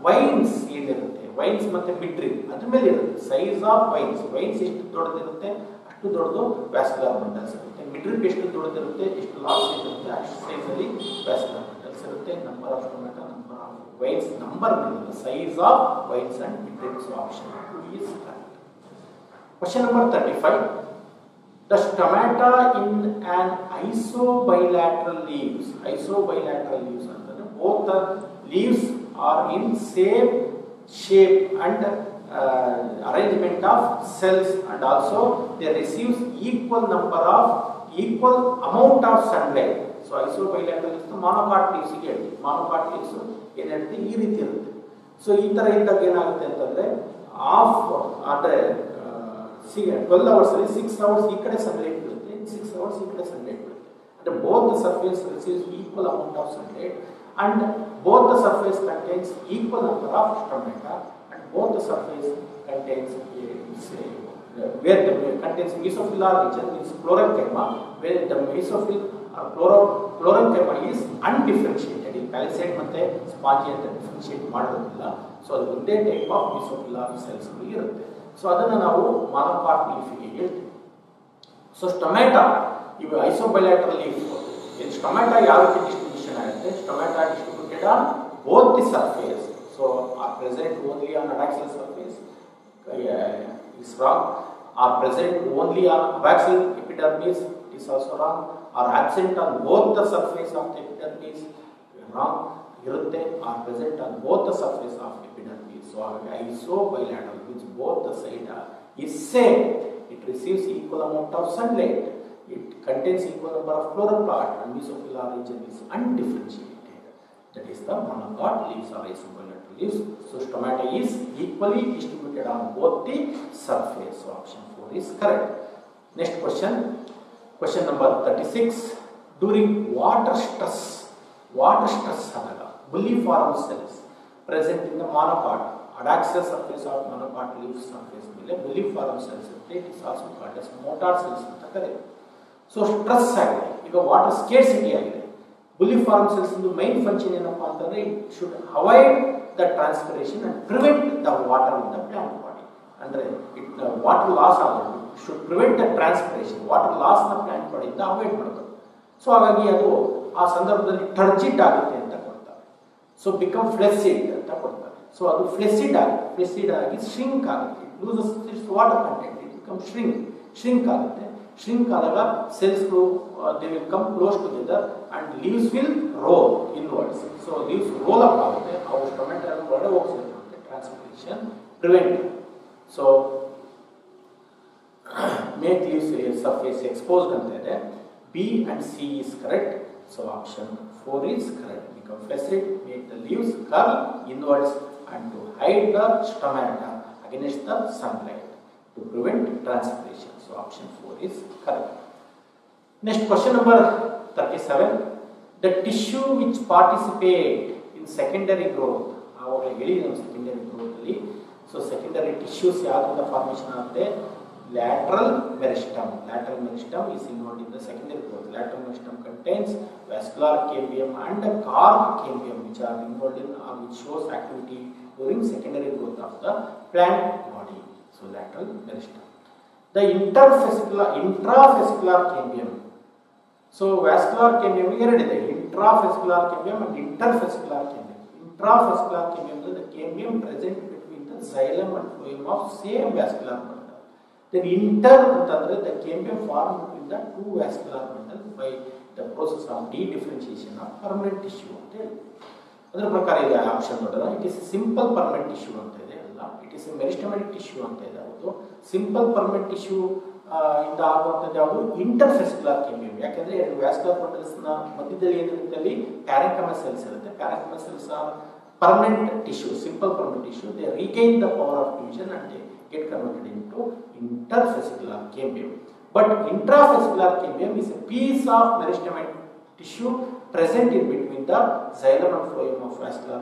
ವೈನ್ಸ್ ಏನಿರುತ್ತೆ? ವೈನ್ಸ್ ಮತ್ತೆ ಮಿಡ್ರಿ ಅದ್ರ ಮೇಲೆ ಇರುತ್ತೆ. ಸೈಜ್ ಆಫ್ ವೈನ್ಸ್ ವೈನ್ಸ್ ಎಷ್ಟು ದೊಡ್ಡದಿರುತ್ತೆ? ಅಷ್ಟು ದೊಡ್ಡದು ವ್ಯಾಸ್ಕುಲರ್ ಮಂಡಲ್ಸ್ ಇರುತ್ತೆ. ಮಿಡ್ರಿಪ್ ಎಷ್ಟು ದೊಡ್ಡದಿರುತ್ತೆ? ಎಷ್ಟು ಲಾರ್ಜ್ ಇರುತ್ತೆ? ಅಷ್ಟು ಅಲ್ಲಿ ವ್ಯಾಸ್ಕುಲರ್ ಬಂಡಲ್ಸ್ ಇರುತ್ತೆ. Number of stomata number of veins number ಮೇಲೆ size of veins and midribs option question number thirty five The stomata in an isobilateral leaves, isobilateral leaves ಅಂತಂದ್ರೆ both the leaves are in same shape and uh, arrangement of cells and also they receives equal number of equal amount of sunlight. So isobilateral is monocot leaves ಹೇಳಿ monocot leaves in ಈ ರೀತಿ ಇರುತ್ತೆ so ಈ ತರ ಇದ್ದಾಗ ಏನಾಗುತ್ತೆ ಅಂತಂದ್ರೆ of hours twelve hours ಅಲ್ಲಿ ಸಿಕ್ಸ್ ಅವರ್ಸ್ ಈ ಕಡೆ ಸನ್ಲೈಟ್ ಬೀಳುತ್ತೆ ಸಿಕ್ಸ್ ಅವರ್ಸ್ ಈ ಕಡೆ ಸನ್ಲೈಟ್ ಬೀಳುತ್ತೆ ಅಂದ್ರೆ both the surface receives equal amount of sunlight and both the surface contains equal number of stomata and both the surface contains where the contains mesophylla region is chlorenchyma where the mesophyll or chloro chlorenchyma is undifferentiated. ಈ ಪ್ಯಾಲಿಸೈಡ್ ಮತ್ತೆ spongy ಅಂತ differentiate ಮಾಡೋದಿಲ್ಲ. So ಅದು ಒಂದೇ type of ಮಿಸೋಫಿಲಾರ್ ಸೆಲ್ಸ್ಗಳು ಇರುತ್ತೆ. So ಅದನ್ನು ನಾವು ಮಾನೋಪಾರ್ಟ್ ಲೀಫಿಗೆ ಹೇಳ್ತೀವಿ. ಸೊ ಟೊಮೆಟೊ ಇವು ಐಸೋಬೈಲಾಟ್ರಲ್ ಲೀಫ್ ಇಲ್ಲಿ ಟೊಮೆಟೊ ಯಾವ ರೀತಿ ಡಿಸ್ಟ್ರಿಬ್ಯೂಷನ್ ಆಗುತ್ತೆ on both the surface. So, are present only on adaxial surface. Uh, is wrong, are present only on abaxial epidermis. Is also wrong, are absent on both the surface of the epidermis. Wrong, irutte are present on both the surface of epidermis. So, isobilateral which both the side are, is same, it receives equal amount of sunlight, it contains equal number of chloroplast and mesophyll region is undifferentiated that is the monocot leaves or isobilateral leaves so stomata is equally distributed on both the surface so option 4 is correct next question question number 36 during water stress water stress ಆದಾಗ bulliform cells present in the monocot adaxial surface of monocot leaf surface ಮೇಲೆ bulliform cells ಇರುತ್ತೆ it is also called as motor cells ಅಂತ ಕರೀತಾರೆ so stress ಆಗಿದೆ ಈಗ water scarcity ಆಗಿದೆ bulliform cells main function ಏನಪ್ಪಾ ಅಂತಂದ್ರೆ it should avoid the transpiration and prevent the water in the plant body ಅಂದ್ರೆ ಇಟ್ ವಾಟರ್ ಲಾಸ್ ಆಗೋದು should prevent the transpiration water ಲಾಸ್ನ plant ಬಾಡಿಯಿಂದ ಅವಾಯ್ಡ್ ಮಾಡೋದು so ಹಾಗಾಗಿ ಅದು ಆ ಸಂದರ್ಭದಲ್ಲಿ ಟರ್ಜಿಟ್ ಆಗುತ್ತೆ ಅಂತ ಕೊಡ್ತಾರೆ. ಸೊ ಬಿಕಮ್ ಫ್ಲೆಸಿಡ್ ಅಂತ ಕೊಡ್ತಾರೆ. ಸೊ ಅದು ಫ್ಲೆಸಿಡ್ ಆಗಿ ಫ್ಲೆಸಿಡ್ ಆಗಿ ಶ್ರಿಂಕ್ ಆಗುತ್ತೆ. Loses water content it become shrink shrink ಆಗುತ್ತೆ. ಶ್ರಿಂಕ್ ಆದಾಗ ಸೆಲ್ಸ್ಗಳು they will come close together and leaves will roll inwards so leaves roll up ಆಗುತ್ತೆ ಅವು ಟೊಮೆಟೊ ಒಳಗಡೆ ಹೋಗ್ಸಿರುತ್ತೆ transpiration prevent so make leaves surface exposed ಅಂತ ಇದೆ. B and C is correct so option four is correct become flaccid make the leaves curl inwards and to hide the stomata against the sunlight to prevent transpiration. So option 4 is correct. Next question number 37. The tissue which participate in secondary growth. ಆವಾಗ ಹೇಳಿದೆ secondary growth ಅಲ್ಲಿ so secondary tissues ಯಾವ್ದ್ರಿಂದ formation ಆಗುತ್ತೆ lateral meristem lateral meristem is involved in the secondary growth. Lateral meristem contains vascular cambium and cork cambium which are involved in or which shows activity during secondary growth of the plant body. So lateral meristem. The interfascicular intrafascicular cambium. So vascular cambium ಎರಡಿದೆ intrafascicular cambium and interfascicular cambium. Intrafascicular cambium is the cambium present between the xylem and phloem of same vascular bundle. Then inter ಅಂತಂದ್ರೆ the cambium formed between the two vascular bundle by the process of de-differentiation of permanent tissue ಅಂತ ಹೇಳಿ ಅದರ ಪ್ರಕಾರ ಇದೆ option ನೋಡಿದ್ರೆ it is simple permanent tissue ಅಂತ it is meristematic tissue ಅಂತ ಇದೆ ಹೌದು ಸಿಂಪಲ್ ಪರ್ಮನೆಂಟ್ ಟಿಶ್ಯೂ ಇಂದ ಆಗುವಂಥದ್ದು ಯಾವುದು? ಇಂಟರ್ಫೆಸ್ಕ್ಯುಲರ್ ಕೆಮಿಯಂ ಯಾಕೆಂದ್ರೆ ಎರಡು ವ್ಯಾಸ್ಕುಲರ್ ಬಂಡಲ್ಸ್ನ ಮಧ್ಯದಲ್ಲಿ ಏನಿರುತ್ತೆ ಅಲ್ಲಿ? ಪ್ಯಾರಂಕಮ ಸೆಲ್ಸ್ ಇರುತ್ತೆ. Parenchyma cells permanent tissue simple permanent tissue they regain the power of division and they get converted into interfascicular cambium but intrafascicular cambium is a piece of meristematic tissue present in between the xylem and phloem of vascular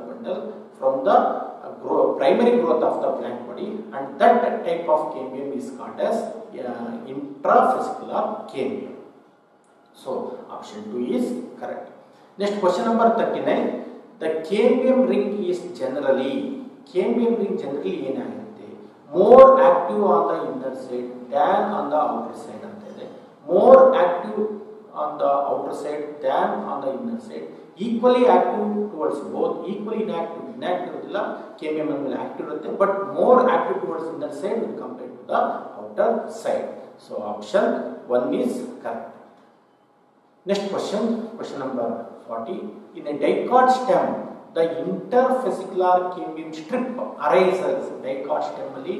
from the uh, grow, primary growth of the plant body and that type of cambium is called as uh, intrafascicular cambium. So option 2 is correct. Next question number 39. The cambium ring is generally, cambium ring generally ಏನಾಗುತ್ತೆ more active on the inner side than on the outer side ಅಂತ ಇದೆ more active on the outer side than on the inner side Equally active towards both, equally ಇರೋದಿಲ್ಲ ಕೆ ಎಂ ಎಂ ಮೇಲೆ active ಇರುತ್ತೆ. But more active towards inner side with compare to the outer side so option one is correct next question question number forty in a dicot stem the interfascicular M strip arise dicot stem ಅಲ್ಲಿ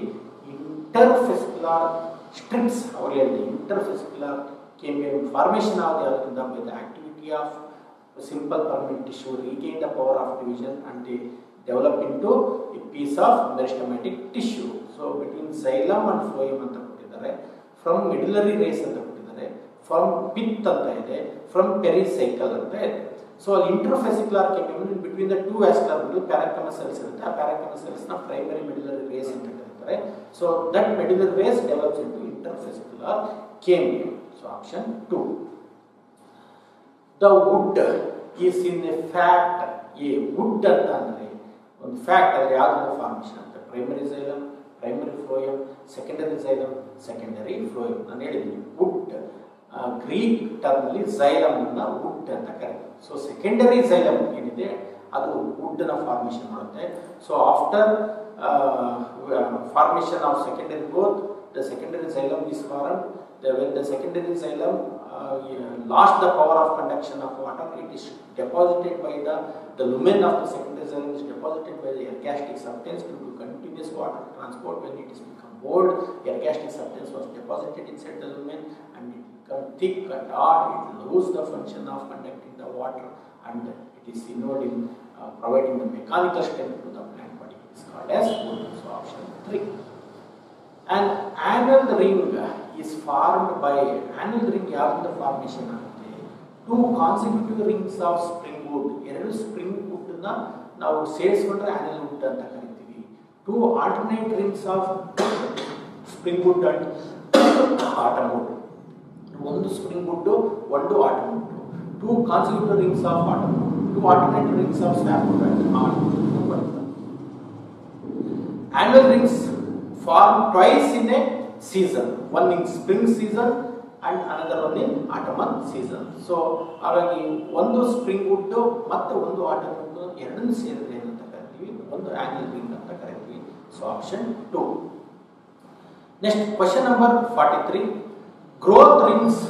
interfascicular strips ಅವರಲ್ಲಿ interfascicular cambium formation of the algorithm the activity activity of simple permanent tissue regain the power of division and they develop into a piece of meristematic tissue. So, between xylem and phloem ಅಂತ ಕೊಟ್ಟಿದ್ದಾರೆ from ಮಿಡಿಲರಿ rays ಅಂತ ಕೊಟ್ಟಿದ್ದಾರೆ from pith ಅಂತ ಇದೆ from pericycle ಅಂತ ಇದೆ so ಅಲ್ಲಿ interfascicular cambium between the two vascular parenchyma cells ಇರುತ್ತೆ ಆ ಪ್ಯಾರಾಕಮ ಸೆಲ್ಸ್ನ ಪ್ರೈಮರಿ ಮಿಡಿಲರಿ ರೇಸ್ ಅಂತ ಕರೀತಾರೆ so that medullary rays develops into interfascicular cambium so option 2. The wood is in a fact a wood ಅಂತ ಅಂದರೆ ಒಂದು fact ಅಂದರೆ ಯಾವ್ದು ಫಾರ್ಮೇಷನ್ ಅಂತ. Primary xylem primary phloem secondary xylem secondary phloem ನಾನು ಹೇಳಿದ್ದೀನಿ ವುಡ್ ಗ್ರೀಕ್ ಟರ್ಮ್ನಲ್ಲಿ ಝೈಲಮ್ ಅನ್ನ ವುಡ್ ಅಂತ ಕರೀತಾರೆ. ಸೊ ಸೆಕೆಂಡರಿ ಝೈಲಮ್ ಏನಿದೆ, ಅದು ವುಡ್ನ ಫಾರ್ಮೇಷನ್ ಮಾಡುತ್ತೆ. So after formation of secondary growth the secondary xylem is form the when the secondary xylem uh, lost the power of conduction of water, it is deposited by the, the lumen of the secondary xylem is deposited by the ergastic substance due to continuous water transport when it is become bored, ergastic substance was deposited inside the lumen and it become thick and hard, it lose the function of conducting the water and it is involved in uh, providing the mechanical strength to the plant body. It is called as wood. So option 3. An annual ring is formed by annual ring ಯಾವ್ದು formation ಆಗುತ್ತೆ. Two consecutive rings of spring wood ಎರಡು spring wood ನಾವು ಸೇರಿಸ್ಕೊಂಡ್ರೆ annual wood ಅಂತ ಕರಿತೀವಿ. Two alternate rings of spring wood and autumn wood ಒಂದು spring wood ಒಂದು autumn wood two consecutive rings of autumn wood two alternate rings of snap wood and autumn wood annual rings form twice in a season. One in spring season and another one in autumn season. So, ಹಾಗಾಗಿ ಒಂದು spring wood ಮತ್ತೆ ಒಂದು autumn wood ಎರಡನ್ನೂ ಸೇರಿದ್ರೆ ಏನಂತ ಕರಿತೀವಿ? ಒಂದು ಆ್ಯನಿಯಲ್ ring ಅಂತ ಕರಿತೀವಿ. So option two next question number forty three growth rings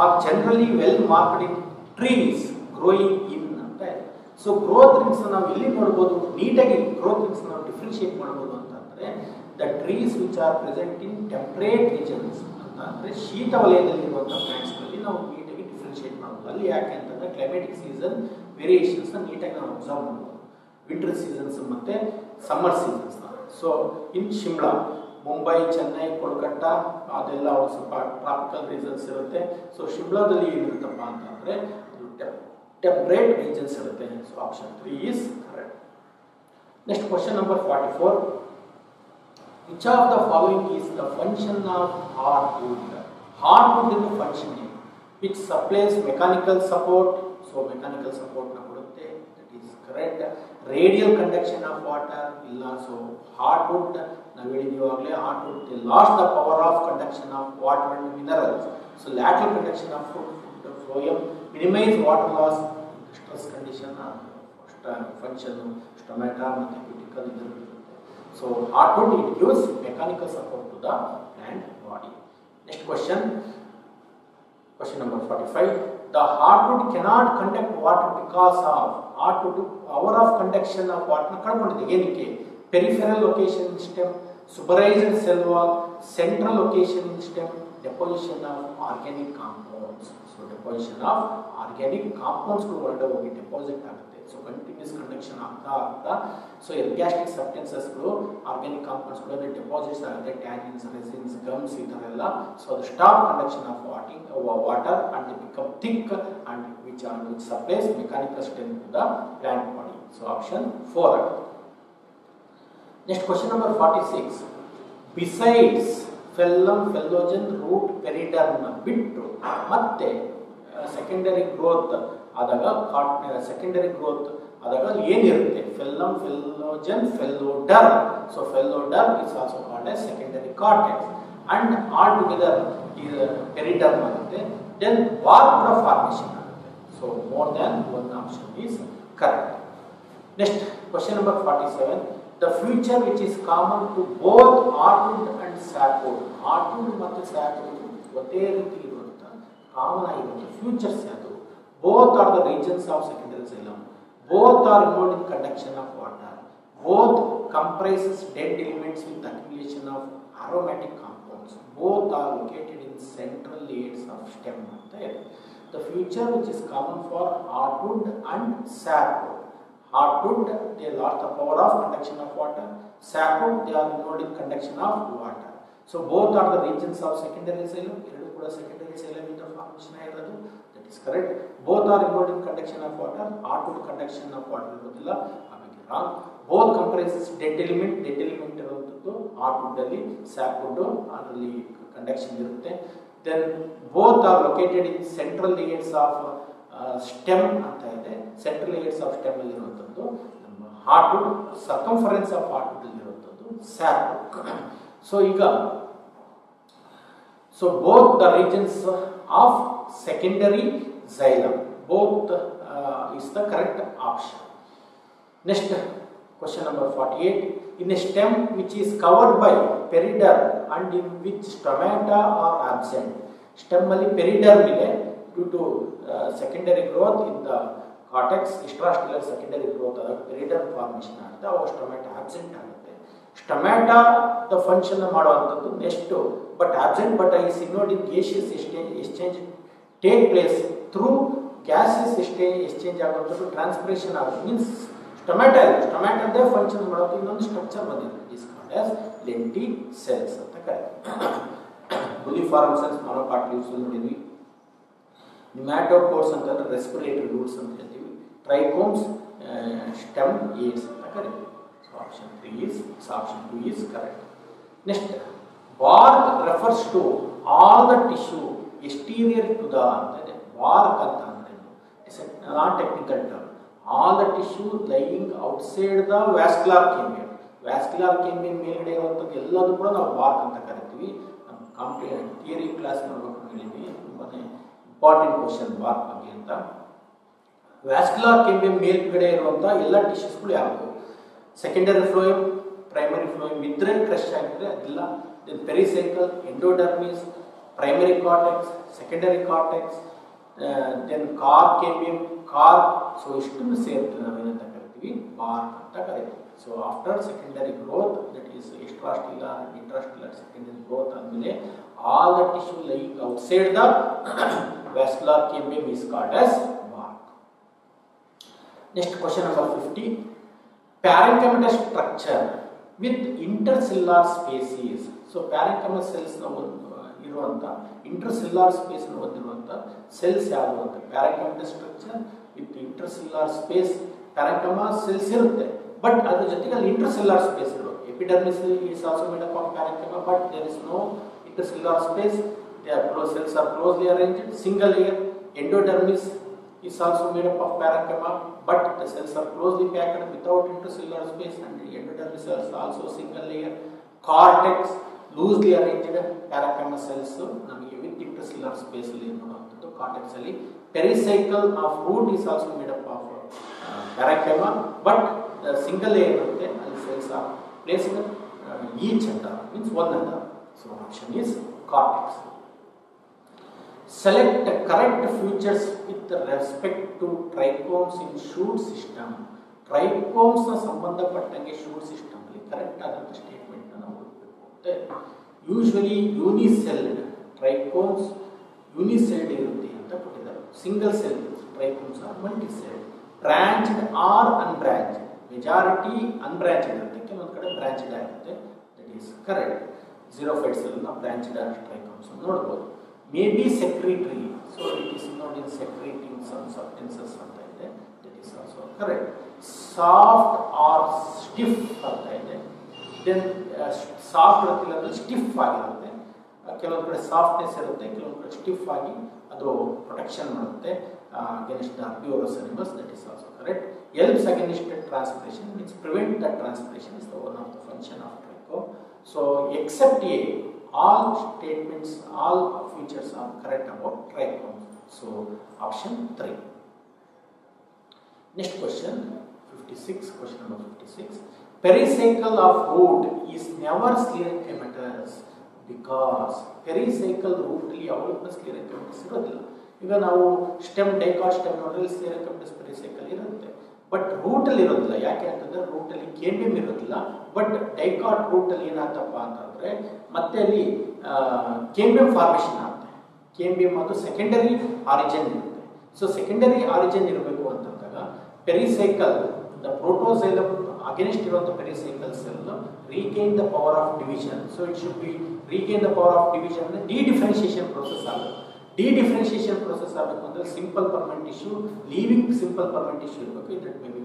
are generally well marked trees growing in ಅಂತ ಸೊ ಗ್ರೋತ್ ರಿಂಗ್ಸ್ ನಾವು ಇಲ್ಲಿ ನೋಡ್ಬೋದು? ನೀಟಾಗಿ ಗ್ರೋತ್ ರಿಂಗ್ಸ್ ನಾವು ಡಿಫ್ರೆನ್ಶಿಯೇಟ್ ಮಾಡ್ಬೋದು ಅಂತಂದ್ರೆ the trees which are present in temperate regions ಅಂತ ಅಂದರೆ ಶೀತ ವಲಯದಲ್ಲಿರುವಂಥ ಪ್ಲಾಂಟ್ಸ್ಗಳಲ್ಲಿ ನಾವು ನೀಟಾಗಿ ಡಿಫ್ರೆನ್ಷಿಯೇಟ್ ಮಾಡ್ಬೋದು ಅಲ್ಲಿ ಯಾಕೆ ಅಂತಂದರೆ ಕ್ಲೈಮೆಟಿಕ್ ಸೀಸನ್ ವೇರಿಯೇಷನ್ಸ್ನ ನೀಟಾಗಿ ನಾವು ಅಬ್ಸರ್ವ್ ಮಾಡ್ಬೋದು ವಿಂಟರ್ ಸೀಸನ್ಸ್ ಮತ್ತು summer seasons so in Shimla Mumbai Chennai Kolkata ಅದೆಲ್ಲ ಅವ್ರು ಸ್ವಲ್ಪ ಟ್ರಾಪಿಕಲ್ ರೀಸನ್ಸ್ ಇರುತ್ತೆ. ಸೊ ಶಿಮ್ಲಾದಲ್ಲಿ ಏನಿರುತ್ತಪ್ಪ ಅಂತಂದರೆ ಟೆಂಪ್ರೇಟ್ ರೀಜನ್ಸ್ ಇರುತ್ತೆ. So option three is correct next question number forty four which of the following is the function of heart wood heart function in function which supplies mechanical support so mechanical ಸಪೋರ್ಟ್ನ ಕೊಡುತ್ತೆ. That is correct radial conduction of water ಇಲ್ಲ. So heart wood ನಾವು ಹೇಳಿದೀವಾಗಲೇ heart wood the lost the power of conduction of water and minerals so lateral conduction of food phloem minimise water loss stress condition function stomata ಮತ್ತು critical ಇರುತ್ತೆ heart gives mechanical support to the plant body next question question number forty five the heart wood cannot conduct water because of heart wood power of conduction of ವಾಟರ್ನ ಕಳ್ಕೊಂಡಿದೆ ಏನಕ್ಕೆ peripheral location in stem suberised cell wall central location in stem deposition of organic compounds so deposition of organic ಕಾಂಪೌಂಡ್ಸ್ಗಳು ಹೊರಗಡೆ ಹೋಗಿ deposit ಆಗುತ್ತೆ so continuous conduction ಆಗ್ತಾ ಆಗ್ತಾ so ergastic ಸಬ್ಟೆನ್ಸಸ್ಗಳು organic ಕಾಂಪೌಂಡ್ಸ್ಗಳಲ್ಲಿ deposits ಆಗುತ್ತೆ ಟ್ಯಾನಿನ್ಸ್ ರೆಸಿನ್ಸ್ ಗಮ್ಸ್ ಈ ಥರ ಎಲ್ಲ. ಸೊ ಅದು stop conduction of waiting water and become thick and which are which supplies mechanical strength to the plant body so option four ಆಗುತ್ತೆ next question number forty six besides phellem phellogen root ಪೆರಿಡರ್ನ ಬಿಟ್ಟು ಮತ್ತೆ secondary growth ಆದಾಗ secondary growth ಆದಾಗ ಏನಿರುತ್ತೆ? Phellem phellogen phelloderm so phelloderm is also called as secondary cortex and all together periderm ಆಗುತ್ತೆ. Then war formation ಆಗುತ್ತೆ. So more than one option is correct next question number forty seven the feature which is common to both heartwood and sapwood heartwood ಮತ್ತು sapwood ಒಂದೇ ರೀತಿ ಇರುವಂಥ common ಆಗಿರುವಂಥ future ಅದು both are the regions of secondary xylem both are involved in conduction of water both comprises dead elements with accumulation of aromatic compounds both are located in central layers of stem ಅಂತ ಇದೆ the future which is common for hardwood and sapwood hardwood they lost the power of conduction of water sapwood they are involved in conduction of water so both are the regions of secondary xylem ಎರಡು ಕೂಡ secondary xylem ಇಂದ formation ಆಗಿರೋದು is correct. Both are involved in conduction of water hardwood conduction of water ಇರೋದಿಲ್ಲ ಆಮೇಲೆ wrong both comprises dead element dead element ಇರುವಂಥದ್ದು heartwood ಅಲ್ಲಿ sapwood ಅದರಲ್ಲಿ conduction ಇರುತ್ತೆ. Then both are located in central layers of stem ಅಂತ ಇದೆ. Central layers of stem ಅಲ್ಲಿ ಇರುವಂಥದ್ದು. ನಮ್ಮ ಹಾರ್ಟ್ವುಡ್ ಸರ್ಕಂಫರೆನ್ಸ್ ಆಫ್ ಹಾರ್ಟ್ವುಡ್ ಅಲ್ಲಿ ಇರುವಂಥದ್ದು ಸ್ಯಾಪ್ವುಡ್ ಸೊ ಈಗ so both the regions of secondary xylem both uh, is the correct option next question number 48 in a stem which is covered by periderm and in which stomata are absent stem mali periderm due to uh, secondary growth in the cortex extrastellar secondary growth periderm formation the stomata absent. Stomata the function ಮಾಡುವಂಥದ್ದು next but absent but I ಸಿಗ್ನೋಡ್ ನೋಡಿ gaseous exchange take place through gases exchange exchange ಆಗುವಂಥದ್ದು transpiration ಆಗುತ್ತೆ. Means stomata ಇದೆ ಟೊಮ್ಯಾಟೊದೇ function ಮಾಡೋದು ಇನ್ನೊಂದು structure ಬಂದಿದೆ. Is called as lenticels ಅಂತ ಕರೀತಾರೆ ಬುಲಿಫಾರ್ಮ್ ಸೆಲ್ಸ್ ಮೊನೋಪಾಟ್ ಲೀವ್ಸ್ ನೋಡಿದ್ವಿ. ನಿಮ್ಯಾಟೋಕೋರ್ಸ್ ಅಂತಂದ್ರೆ ರೆಸ್ಪಿರೇಟರಿ ರೂಟ್ಸ್ ಅಂತ ಹೇಳ್ತೀವಿ. ಟ್ರೈಕೋಮ್ಸ್ ಸ್ಟೆಮ್ ಏಡ್ಸ್ ಅಂತ ಕರೀತೀವಿ option three is option two is correct next bark refers to all the tissue exterior the ಅಂತ ಇದೆ ಬಾರ್ಕ್ ಅಂತ ಅಂದ್ರೆ it's not technical term all the tissue lying outside the vascular cambium vascular cambium ಮೇಲ್ಗಡೆ ಇರುವಂಥದ್ದು ಎಲ್ಲದೂ ಕೂಡ ನಾವು bark ಅಂತ ಕರಿತೀವಿ. ನಮ್ಮ ಕಾಂಪ್ಟಿ ಥಿಯರಿ ಕ್ಲಾಸ್ ನೋಡ್ಬೇಕು ಹೇಳಿದ್ವಿ ತುಂಬಾ ಇಂಪಾರ್ಟೆಂಟ್ ಕ್ವಶನ್ ಬಾರ್ಕ್ ಬಗ್ಗೆ ಅಂತ. ವ್ಯಾಸ್ಕ್ಯುಲಾರ್ ಕೇಮಿಯನ್ ಮೇಲ್ಗಡೆ ಇರುವಂಥ ಎಲ್ಲ ಟಿಶ್ಯೂಸ್ಗಳು ಯಾವುದು ಸೆಕೆಂಡರಿ ಫ್ಲೋಯಮ್ ಪ್ರೈಮರಿ ಫ್ಲೋಯಮ್ ಇದ್ರಲ್ಲಿ ಕ್ರಶ್ ಆಗಿದ್ರೆ ಅದಿಲ್ಲ then pericycle endodermis primary cortex secondary cortex then cork cambium cork so ಇಷ್ಟನ್ನು ಸೇರಿದ್ರೆ ನಾವೇನಂತ ಕರಿತೀವಿ ಬಾರ್ ಅಂತ ಕರಿತೀವಿ so after secondary growth that is extrastelar intrastelar secondary growth ಆದಮೇಲೆ all the tissue like outside the vascular cambium is called as bark. Next question number 50. parenchyma structure with intercellular spaces. So parenchyma cells ನ ಇರುವಂತ intercellular ಸ್ಪೇಸ್ನ ಹೊಂದಿರುವಂತ cells ಯಾವುದು ಅಂತ ಪ್ಯಾರಾಕಮದ structure with intercellular space parenchyma cells ಇರುತ್ತೆ. But ಅದ್ರ ಜೊತೆಗೆ ಅಲ್ಲಿ intercellular space ಇರುತ್ತೆ epidermis is also made up of parenchyma but there is no intercellular space they are close cells are closely arrange single layer endodermis is also made up of parenchyma, but the cells are closely packed without intercellular space, and the endodermis cells also single layer. Cortex loosely arranged parenchyma cells ನಮಗೆ with intercellular space ಅಲ್ಲಿ ನೋಡುವಂಥದ್ದು cortex ಅಲ್ಲಿ pericycle of root is also made up of parenchyma but single layer ಇರುತ್ತೆ ಅಲ್ಲಿ cells are placed each ಅಂತ means one ಅಂತ so option is cortex select correct features with respect to trichomes in shoot system. ಟ್ರೈಕೋಮ್ಸ್ನ ಸಂಬಂಧಪಟ್ಟಂಗೆ shoot system ಅಲ್ಲಿ correct ಆದಂತ statement ನಾವು ಓದಬೇಕು. ಯೂಶುವಲಿ ಯೂನಿಸೆಲ್ಡ್ ಟ್ರೈಕೋನ್ಸ್ ಯೂನಿಸೆಲ್ಡ್ ಇರುತ್ತೆ ಅಂತ ಕೊಟ್ಟಿದ್ದಾರೆ. Single cell trichomes or multi cell branched or unbranched majority unbranched ಇರುತ್ತೆ. ಕೆಲವೊಂದು ಕಡೆ ಬ್ರಾಂಚ್ಡ್ ಆಗಿರುತ್ತೆ ದಟ್ ಈಸ್ ಕರೆಕ್ಟ್ ಝೀರೋ ಫೈಟ್ ಸೆಲ್ನ ಬ್ರಾಂಚ್ಡ್ ಟ್ರೈಕೋನ್ಸ್ ನೋಡ್ಬೋದು. May be secretory so it is not in secreting some substances ಅಂತ ಇದೆ. That is also correct soft or stiff ಅಂತ ಇದೆ. ದೆನ್ ಸಾಫ್ಟ್ ಇರುತ್ತಿಲ್ಲ ಅಂದರೆ ಸ್ಟಿಫ್ ಆಗಿರುತ್ತೆ ಕೆಲವೊಂದು ಕಡೆ ಸಾಫ್ಟ್ನೆಸ್ ಇರುತ್ತೆ, ಕೆಲವೊಂದು ಕಡೆ ಸ್ಟಿಫ್ ಆಗಿ ಅದು ಪ್ರೊಟೆಕ್ಷನ್ ಮಾಡುತ್ತೆ. Against the ಪ್ಯೂರಸ್ animals that is also correct helps against transpiration means prevent the transpiration is the one of the function of trichome so except a all statements all features are correct about trichome so option 3 next question 56 question number 56 pericycle of root is never sclerenchymatous because pericycle root ಅಲ್ಲಿ ಯಾವಾಗಲೂ sclerenchymatous ಇರೋದಿಲ್ಲ ಈಗ ನಾವು stem dicot stem ನೋಡಿದ್ರೆ ಸ್ಕ್ಲಿಯರಕಮಿಟಸ್ pericycle ಇರುತ್ತೆ but ರೂಟಲ್ಲಿ ಇರೋದಿಲ್ಲ ಯಾಕೆ ಅಂತಂದ್ರೆ ರೂಟಲ್ಲಿ ಕೇಂಬಿಯಂ ಇರೋದಿಲ್ಲ ಬಟ್ ಡೈಕಾಟ್ ರೂಟಲ್ಲಿ ಏನಾಗ್ತಪ್ಪ ಅಂತಂದ್ರೆ ಮತ್ತೆ ಅಲ್ಲಿ ಕೇಂಬಿಯಂ ಫಾರ್ಮೇಷನ್ ಆಗುತ್ತೆ ಕೇಂಬಿಯಂ ಅದು ಸೆಕೆಂಡರಿ ಆರಿಜಿನ್ ಇರುತ್ತೆ. ಸೊ ಸೆಕೆಂಡರಿ ಆರಿಜಿನ್ ಇರಬೇಕು ಅಂತಂದಾಗ ಪೆರಿಸೈಕಲ್ ದ ಪ್ರೋಟೋಸೈಲಮ್ ಅಗೇನ್ಸ್ಟ್ ಇರುವಂಥ pericycle cell regain the power of division so it should be regain the power of division ಅಂದರೆ ಡಿ ಡಿಫ್ರೆನ್ಸಿಯೇಷನ್ ಪ್ರೊಸೆಸ್ ಆಗುತ್ತೆ. Dedifferentiation process ಆಗಬೇಕು ಅಂದರೆ simple permanent tissue living simple permanent tissue ಇರಬೇಕು. It may be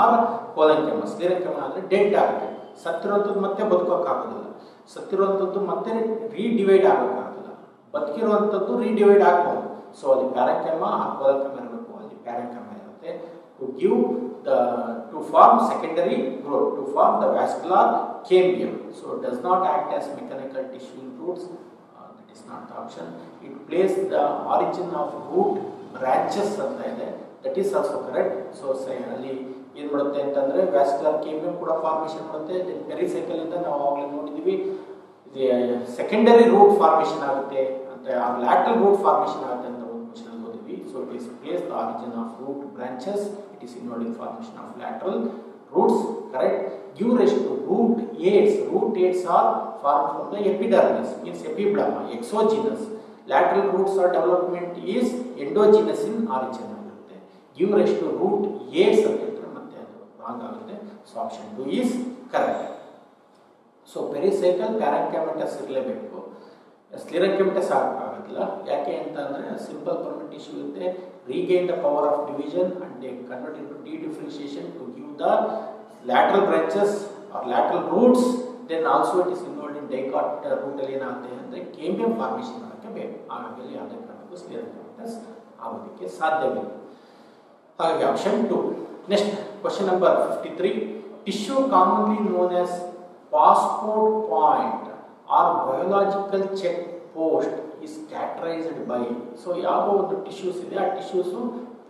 or collenchyma sclerenchyma ಆದರೆ dead ಆಗುತ್ತೆ. ಸತ್ತಿರೋದು ಮತ್ತೆ ಬದುಕೋಕ್ಕಾಗೋದಿಲ್ಲ. ಸತ್ತಿರುವಂಥದ್ದು ಮತ್ತೆ ರೀಡಿವೈಡ್ ಆಗಬೇಕಾಗ್ತದೆ ಬದುಕಿರುವಂಥದ್ದು ರೀಡಿವೈಡ್ ಆಗ್ಬೋದು. ಸೊ ಅಲ್ಲಿ ಪ್ಯಾರಂಕೆಮ ಆರ್ ಕೋಲಂಕೆಮ ಇರಬೇಕು. ಅಲ್ಲಿ ಪ್ಯಾರಂಕೆಮ ಇರುತ್ತೆ. To give the to form secondary growth to form the vascular cambium so does not act as mechanical tissue roots that is not option it place the origin of root branches ಅಂತ ಇದೆ. That is also correct so ಅಲ್ಲಿ ಏನ್ ಮಾಡುತ್ತೆ ಅಂತಂದ್ರೆ vascular cable ಕೂಡ formation ಮಾಡುತ್ತೆ. Then pericycle ಅಂತ ನಾವು ಆಗ್ಲೇ ನೋಡಿದೀವಿ. ಸೆಕೆಂಡರಿ ರೂಟ್ ಫಾರ್ಮೇಶನ್ ಆಗುತ್ತೆ ಅಂತ, ಆ ಲ್ಯಾಟ್ರಲ್ ರೂಟ್ ಫಾರ್ಮೇಶನ್ ಆಗುತ್ತೆ ಅಂತ ಒಂದು ಮೋಷನ್ ಅಲ್ಲಿ so it is place the origin of root branches it is involve in formation of lateral roots correct you rest to root aids root aids are form from the epidermis means epiblema exogenous lateral roots are development is endogenous in origin ಅಂತ ಇರುತ್ತೆ to root hairs ಅಂತ ಅಂತ ಹೇಳಿದ್ರೆ ಮತ್ತೆ ಅದು wrong ಆಗುತ್ತೆ so option two is correct so pericycle parenchymatous ಇರಲೇಬೇಕು sclerenchymatous ಆಗೋಕ್ಕಾಗೋದಿಲ್ಲ ಯಾಕೆ ಅಂತ ಅಂದರೆ ಸಿಂಪಲ್ ಪರ್ಮೆಂಟ್ ಟಿಶ್ಯೂ ಇರುತ್ತೆ regain the power of division and they convert into de-differentiation to give the lateral branches or lateral roots then also it is involved in dicot uh, root ಅಲ್ಲಿ ಏನಾಗುತ್ತೆ ಅಂದರೆ cambium formation ಮಾಡೋಕ್ಕೆ ಬೇಕು ಹಾಗಾಗಿ ಅಲ್ಲಿ ಯಾವುದೇ ಕಾರಣಕ್ಕೂ ಸ್ಲಿರಂಕ್ಯಾಮೆಟಸ್ ಆಗೋದಕ್ಕೆ ಸಾಧ್ಯವಿಲ್ಲ ಹಾಗಾಗಿ option two next number fifty three tissue commonly known as passport point or biological check post is characterised by so ಯಾವ ಒಂದು ಟಿಶ್ಯೂಸ್ ಇದೆ, ಆ tissues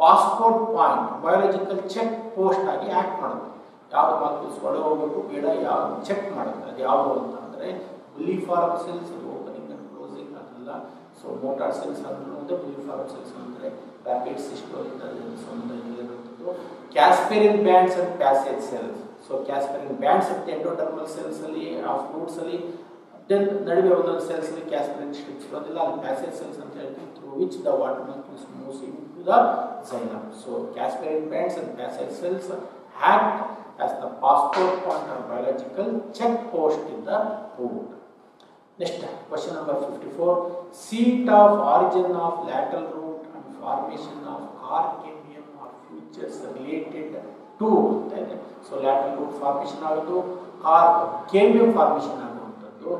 passport point biological check post ಆಗಿ ಆ್ಯಕ್ಟ್ ಮಾಡುತ್ತೆ. ಯಾವುದು ಮಾರ್ಕ್ಸ್ ಒಳಗೆ ಹೋಗಬೇಕು, ಬೇಡ ಯಾವ ಚೆಕ್ ಮಾಡುತ್ತೆ, ಅದು ಯಾವುದು ಅಂತ ಅಂದರೆ ಬುಲಿಫಾರ್ಮ್ ಸೆಲ್ಸ್ ಅದು ಓಪನಿಂಗ್ ಆ್ಯಂಡ್ ಕ್ಲೋಸಿಂಗ್ ಅದೆಲ್ಲ. ಸೊ ಮೋಟಾರ್ ಸೆಲ್ಸ್ ಅಂದ್ರೆ ಬುಲಿಫಾರ್ಮ್ ಸೆಲ್ಸ್ ಅಂದರೆ ರ್ಯಾಪಿಡ್ ಸಿಸ್ಟೋ ಇಂಟೆಲಿಜೆನ್ಸ್ ಒಂದು ಇರುವಂಥದ್ದು Casparian bands and passage cells so Casparian bands ಅಂತ ಎಂಡೋಟರ್ಮಲ್ ಸೆಲ್ಸ್ ಅಲ್ಲಿ ಆ ಫ್ರೂಟ್ಸ್ ಅಲ್ಲಿ ದೆನ್ ನಡುವೆ ಒಂದೊಂದು ಸೆಲ್ಸ್ ಅಲ್ಲಿ ಕ್ಯಾಸ್ಪೆರಿನ್ ಸ್ಟ್ರಿಪ್ಸ್ ಇರೋದಿಲ್ಲ ಅಲ್ಲಿ ಪ್ಯಾಸೇಜ್ ಸೆಲ್ಸ್ ಅಂತ ಹೇಳ್ತೀವಿ through which the water molecules moves into the xylem. So Casparian bands and passage cells act as the passport point or biological check post in the root Next, question number 54. Seat of origin of lateral root and formation of carcanium or related to ಅಂತ ಇದೆ so lateral root formation ಆಗೋದು cork cambium formation ಆಗುವಂಥದ್ದು.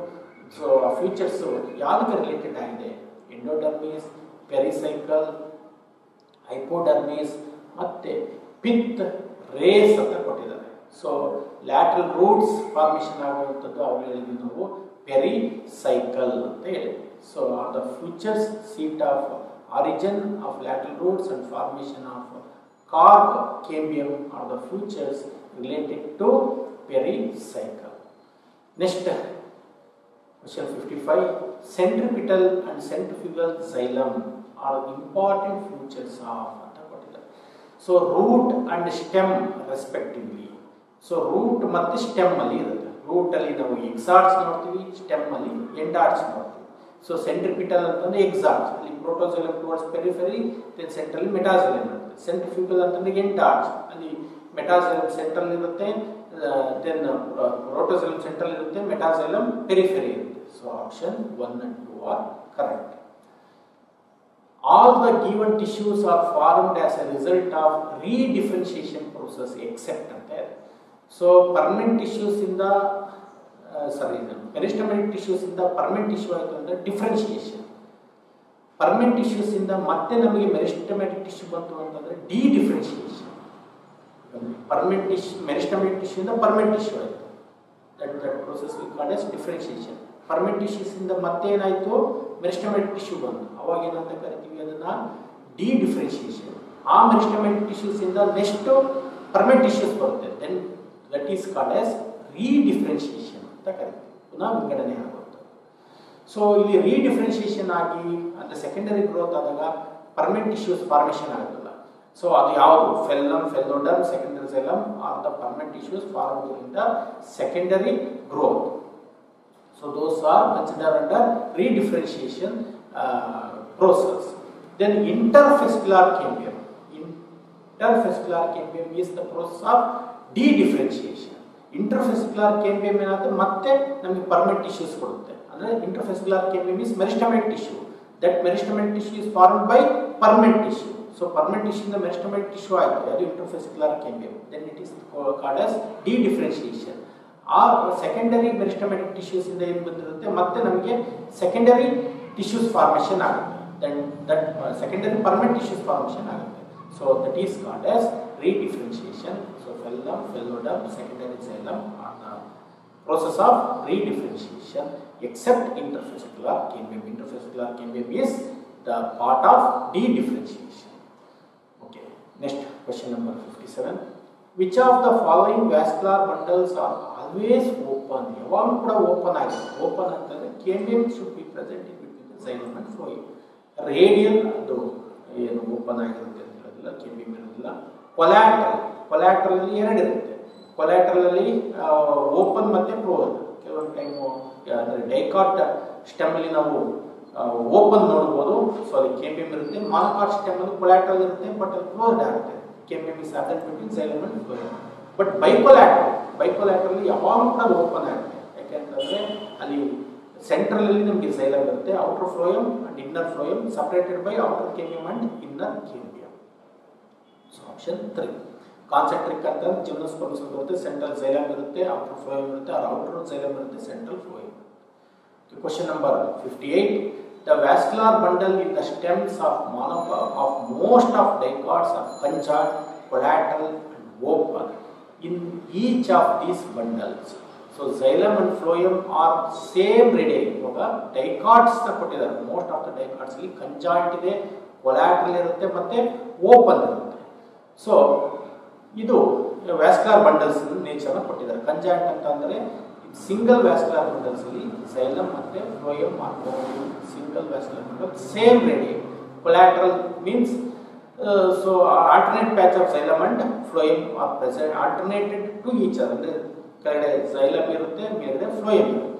So features ಯಾವುದಕ್ಕೆ related ಆಗಿದೆ? Endodermis pericycle ಹೈಪೋಡರ್ಮೀಸ್ ಮತ್ತೆ pith rays ಅಂತ ಕೊಟ್ಟಿದ್ದಾರೆ. So lateral roots formation ಆಗುವಂಥದ್ದು ಅವ್ರು ಹೇಳಿದ್ವಿ ನಾವು ಪೆರಿ ಸೈಕಲ್ ಅಂತ ಹೇಳಿದ್ವಿ. So are the features seat of origin of lateral roots and formation of Cork cambium are the features related to pericycle next Question 55. Centripetal and centrifugal xylem are important features of ಅಂತ ಕೊಟ್ಟಿದ್ದಾರೆ so root and stem respectively so root ಮತ್ತು stem ಅಲ್ಲಿ ಇರುತ್ತೆ root ಅಲ್ಲಿ ನಾವು ಎಕ್ಸಾರ್ಟ್ಸ್ ನೋಡ್ತೀವಿ stem ಅಲ್ಲಿ ಎಂಡಾರ್ಟ್ಸ್ ನೋಡ್ತೀವಿ ಸೊ ಸೆಂಟ್ರಿಪಿಟಲ್ ಅಂತಂದ್ರೆ ಎಕ್ಸಾಕ್ಟ್ ಅಲ್ಲಿ ಪ್ರೋಟೋಸೆಲಮ್ ಟುವರ್ಡ್ಸ್ ಪೆರಿಫೆರಿ ದೆನ್ ಸೆಂಟ್ರಲ್ಲಿ ಮೆಟಾಸೆಲಮ್ ಇರುತ್ತೆ ಸೆಂಟ್ರಿಫ್ಯೂಗಲ್ ಅಂತಂದ್ರೆ ಎಂಟಾರ್ಚ್ ಅಲ್ಲಿ ಮೆಟಾಸೆಲಮ್ ಸೆಂಟ್ರಲ್ ಇರುತ್ತೆ ದೆನ್ ಪ್ರೋಟೋಸೆಲಮ್ ಸೆಂಟ್ರಲ್ ಇರುತ್ತೆ ಮೆಟಾಸೆಲಮ್ ಪೆರಿಫೆರಿ ಇರುತ್ತೆ so option one and two are correct all the given tissues are formed as a result of redifferentiation process, except ಅಂತೆ so permanent tissues ಇಂದ sorry tissues ಇಂದ permanent tissue ಆಯಿತು ಅಂದರೆ differentiation permanent tissues ಇಂದ ಮತ್ತೆ ನಮಗೆ meristematic tissue ಬಂತು ಅಂತಂದರೆ dedifferentiation permanent tissue meristematic ಇಂದ ಪರ್ಮನೆಂಟ್ ಟಿಶ್ಯೂ ಆಯಿತು. That that process we call as differentiation permanent tissues ಇಂದ ಮತ್ತೆ ಏನಾಯಿತು? ಮೆರಿಸ್ಟಮೆಟಿಕ್ ಟಿಶ್ಯೂ ಬಂತು. ಅವಾಗ ಏನಂತ ಕರಿತೀವಿ ಅದನ್ನ? ಡಿ ಡಿಫ್ರೆನ್ಷಿಯೇಷನ್ ಆ ಮೆರಿಸ್ಟಮೆಟಿಕ್ ಟಿಶ್ಯೂಸ್ ಇಂದ ನೆಕ್ಸ್ಟ್ ಪರ್ಮನೆಂಟ್ ಟಿಶ್ಯೂಸ್ ಬರುತ್ತೆ. Then that is call as redifferentiation ಅಂತ ಕರಿತೀವಿ ಪುನಃ ವಿಂಗಡಣೆ ಆಗುತ್ತೆ ಸೊ ಇಲ್ಲಿ ರೀಡಿಫ್ರೆನ್ಶಿಯೇಷನ್ ಆಗಿ, ಅಂದರೆ ಸೆಕೆಂಡರಿ ಗ್ರೋತ್ ಆದಾಗ ಪರ್ಮನೆಂಟ್ ಟಿಶ್ಯೂಸ್ ಫಾರ್ಮೇಷನ್ ಆಗುತ್ತಲ್ಲ ಸೊ ಅದು ಯಾವುದು phellem phelloderm secondary xylem are the permanent tissues form during the secondary growth so those are consider under redifferentiation process. Then interfascicular cambium. Interfascicular cambium is the process of de-differentiation. Interfascicular M ಏನಾಗುತ್ತೆ ಮತ್ತೆ ನಮಗೆ permanent tissues ಕೊಡುತ್ತೆ. ಅಂದರೆ ಅಂದ್ರೆ P M is meristematic tissue that meristematic tissue is form by permanent tissue so permanent tissue ಇಂದ meristematic tissue ಆಯಿತು. ಅದು B M then it is called as dedifferentiation ಆ ಸೆಕೆಂಡರಿ ಮೆರಿಸ್ಟಮೆಟಿಕ್ ಟಿಶ್ಯೂಸ್ ಇಂದ ಏನು ಬಂದಿರುತ್ತೆ? ಮತ್ತೆ ನಮಗೆ ಸೆಕೆಂಡರಿ ಟಿಶ್ಯೂಸ್ ಫಾರ್ಮೇಷನ್ ಆಗುತ್ತೆ. Then that secondary permanent tissues formation ಆಗುತ್ತೆ. So that is called as redifferentiation so phellem phelloderm secondary xylem are the process of redifferentiation except interfascicular cambium. Interfascicular cambium is the part of de-differentiation. Okay, next question number 57. Which of the following vascular bundles are always open? ಯಾವಾಗಲೂ ಕೂಡ open ಆಗಿದೆ open ಅಂತಂದ್ರೆ cambium should be present in between xylem and phloem radial ಅದು ಏನು open ಆಗಿರುತ್ತೆ ಅಂತ ಹೇಳೋದಿಲ್ಲ cambium ಇರೋದಿಲ್ಲ ಕೊಲ್ಯಾಟ್ರಲ್ ಅಲ್ಲಿ ಎರಡು ಇರುತ್ತೆ ಕೊಲ್ಯಾಟ್ರಲ್ ಅಲ್ಲಿ ಓಪನ್ ಮತ್ತೆ ಕ್ಲೋಸ್ ಕೆಲವೊಂದು ಟೈಮು ಅಂದರೆ ಡೈಕಾಟ್ ಸ್ಟೆಮ್ ಅಲ್ಲಿ ನಾವು ಓಪನ್ ನೋಡ್ಬೋದು. ಸೊ ಅಲ್ಲಿ ಎಂ ಇರುತ್ತೆ. ಸ್ಟೆಮ್ ಅಲ್ಲಿ ಕೊಲ್ಯಾಟ್ರಲ್ ಇರುತ್ತೆ ಬಟ್ ಅದು ಕ್ಲೋಸ್ಡ್ ಆಗುತ್ತೆ. Cambium is absent between xylem but bicollateral bicollateral ಯಾವಾಗಲೂ ಕೂಡ ಓಪನ್ ಆಗುತ್ತೆ. ಯಾಕೆಂತಂದ್ರೆ ಅಲ್ಲಿ ಸೆಂಟ್ರಲ್ ಅಲ್ಲಿ ನಮಗೆ ಸೈಲಮ್ ಇರುತ್ತೆ outer phloem and inner phloem separated by outer M and inner cambium so option three concentric ಅಂತಂದ್ರೆ ಜಿಮ್ನೋಸ್ಪರ್ಮ್ಸ್ ಬರುತ್ತೆ ಸೆಂಟ್ರಲ್ ಝೈಲಮ್ ಇರುತ್ತೆ ಔಟರ್ ಫ್ಲೋಯಮ್ ಇರುತ್ತೆ ಅವ್ರ ಔಟರ್ ಝೈಲಮ್ ಇರುತ್ತೆ central phloem question number fifty eight the vascular bundle in the stems of ಮಾನೋಪ of most of dicots of ಪಂಚಾಟ್ collateral and open in each of these bundles so xylem and phloem are same radii ಇವಾಗ dicots ಕೊಟ್ಟಿದ್ದಾರೆ. Most of the dicots ಅಲ್ಲಿ conjoint ಇದೆ collateral ಇರುತ್ತೆ, ಮತ್ತೆ open ಇರುತ್ತೆ. So ಇದು vascular bundles nature ಕೊಟ್ಟಿದ್ದಾರೆ. Conjoint ಅಂತ ಅಂದ್ರೆ ಸಿಂಗಲ್ ವ್ಯಾಸ್ಕ್ಯುಲರ್ ಬಂಡಲ್ಸ್ ಅಲ್ಲಿ ಸೈಲಮ್ ಮತ್ತೆ ಫ್ಲೋಯಮ್ ಮಾಡ್ಕೋಬಹುದು single vascular bundle same radii collateral means so alternate patch of xylem and phloem are present alternated to each ಅಂದ್ರೆ ಕೆಳಗಡೆ ಸೈಲಮ್ ಇರುತ್ತೆ, ಮೇಲ್ಗಡೆ ಫ್ಲೋಯಮ್ ಇರುತ್ತೆ.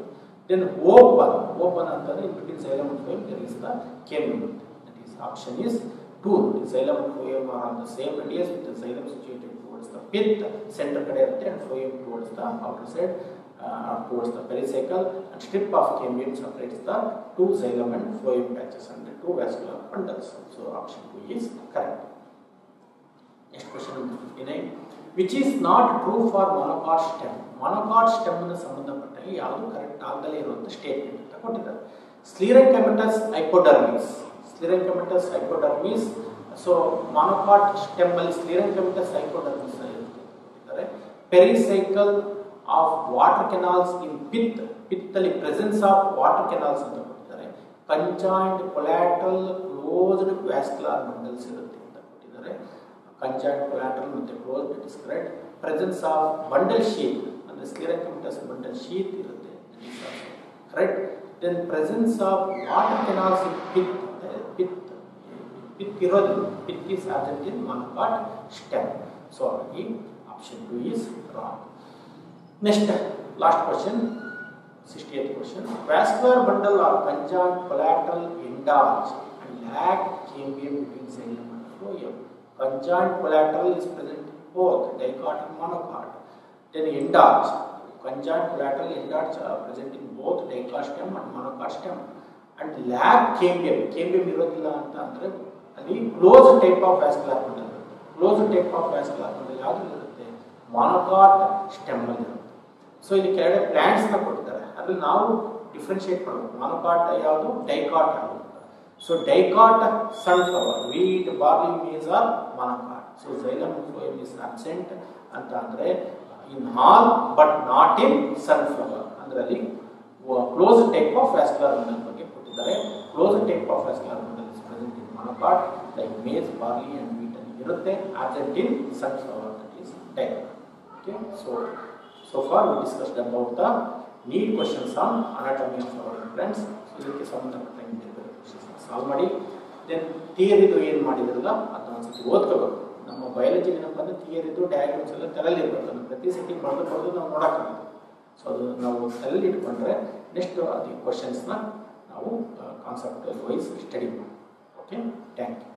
ದೆನ್ ಓಪನ್ ಓಪನ್ ಅಂತಂದ್ರೆ in between xylem and phloem there is the cambium ಇರುತ್ತೆ that is option is two xylem and phloem on the same radius with xylem situated towards the pith center ಕಡೆ ಇರುತ್ತೆ and phloem towards the outer side uh, towards the pericycle and strip of cambium separates the two xylem and phloem patches and the two vascular bundles so option 2 is correct next question number 59 which is not true for monocot stem monocot stem ಅನ್ನು ಸಂಬಂಧಪಟ್ಟಾಗಿ ಯಾವುದು correct ಆಗದಲೇ ಇರುವಂತ statement ಅಂತ ಕೊಟ್ಟಿದ್ದಾರೆ ಸ್ಲೀರೆಂಕಮೆಟಸ್ hypodermis ಸ್ಲಿರೆಂಕಮೆಟಸ್ hypodermis so monocot stem ಅಲ್ಲಿ sclerenchymatous hypodermis ಇರ್ತಾರೆ pericycle of water canals in pith pith ಅಲ್ಲಿ presence of water canals ಅಂತ ಕೊಟ್ಟಿದ್ದಾರೆ conjoint collateral closed vascular bundles ಇರುತ್ತೆ ಅಂತ ಕೊಟ್ಟಿದ್ದಾರೆ ಕಂಜಾಯಿಂಟ್ ಕೊಲ್ಯಾಟ್ರಲ್ ಮತ್ತೆ closed correct presence of bundle sheath ಅಂದ್ರೆ ಸ್ಲಿರೆಂಕಮೆಟಸ್ ಬಂಡಲ್ ಶೀಟ್ ಇರುತ್ತೆ correct then presence of water canals in pith pith ಇರೋದಿಲ್ಲ pith is absent in monocot stem so ಹಾಗಾಗಿ option two is wrong next last question 68th question. Vascular bundle or conjoint collateral enlarge and lag cambium between xylem and phloem. Conjoint collateral is present in both dicot and monocot. Then enlarge. Conjoint collateral enlarge are present in both dicot stem and monocot stem. And lag cambium. Cambium ಇರೋದಿಲ್ಲ ಅಂತ ಅಂದರೆ ಅಲ್ಲಿ close type of vascular bundle close type of vascular bundle ಯಾವುದು ಇರುತ್ತೆ monocot stem ಅಲ್ಲಿ so ಇಲ್ಲಿ ಕೆಳಗಡೆ ಪ್ಲಾಂಟ್ಸ್ನ ಕೊಟ್ಟಿದ್ದಾರೆ ಅದ್ರಲ್ಲಿ ನಾವು ಡಿಫ್ರೆನ್ಶಿಯೇಟ್ ಮಾಡಬೇಕು. ಮಾನೋಕಾಟ್ ಯಾವುದು? ಡೈಕಾಟ್ ಯಾವುದು? So dicot sunflower wheat barley maize are monocot so xylem phloem is absent ಅಂತ ಅಂದರೆ in hall but not in sunflower ಅಂದ್ರೆ ಅಲ್ಲಿ ಕ್ಲೋಸ್ ಟೈಪ್ ಆಫ್ ವ್ಯಾಸ್ಕ್ಯುಲರ್ ಬಗ್ಗೆ ಕೊಟ್ಟಿದ್ದಾರೆ. Close type of vascular monocot like maize barley and wheat ಅಲ್ಲಿ ಇರುತ್ತೆ. Absent in flower that is time okay so so for we discussed about the need questions on anatomy of our friends ಇದಕ್ಕೆ ಸಂಬಂಧಪಟ್ಟ solve ಮಾಡಿ. Then ಥಿಯರಿದು ಏನು ಮಾಡಿದ್ರಲ್ಲ, ಅದನ್ನ ಒಂದ್ಸತಿ ಓದ್ಕೋಬೇಕು. ನಮ್ಮ ಬಯಾಲಜಿ ಏನಪ್ಪ ಅಂದ್ರೆ ಥಿಯರಿದು ಡಯಾಗ್ರಾಮ್ಸ್ ಎಲ್ಲ ತಲೆಯಲ್ಲಿ ಇರಬೇಕು ಅದನ್ನು ಪ್ರತಿ ಸತಿ ಬರೆದು ಬರೆದು ನಾವು ನೋಡೋಕ್ಕಾಗಲ್ಲ. ಸೊ ಅದು ನಾವು ತಲೆಯಲ್ಲಿ ಇಟ್ಕೊಂಡ್ರೆ ನೆಕ್ಸ್ಟ್ ಅದು ಕ್ವಶನ್ಸ್ನ ನಾವು ಕಾನ್ಸೆಪ್ಟ್ ವೈಸ್ ಸ್ಟಡಿ ಮಾಡಿ ಓಕೆ ಥ್ಯಾಂಕ್ ಯು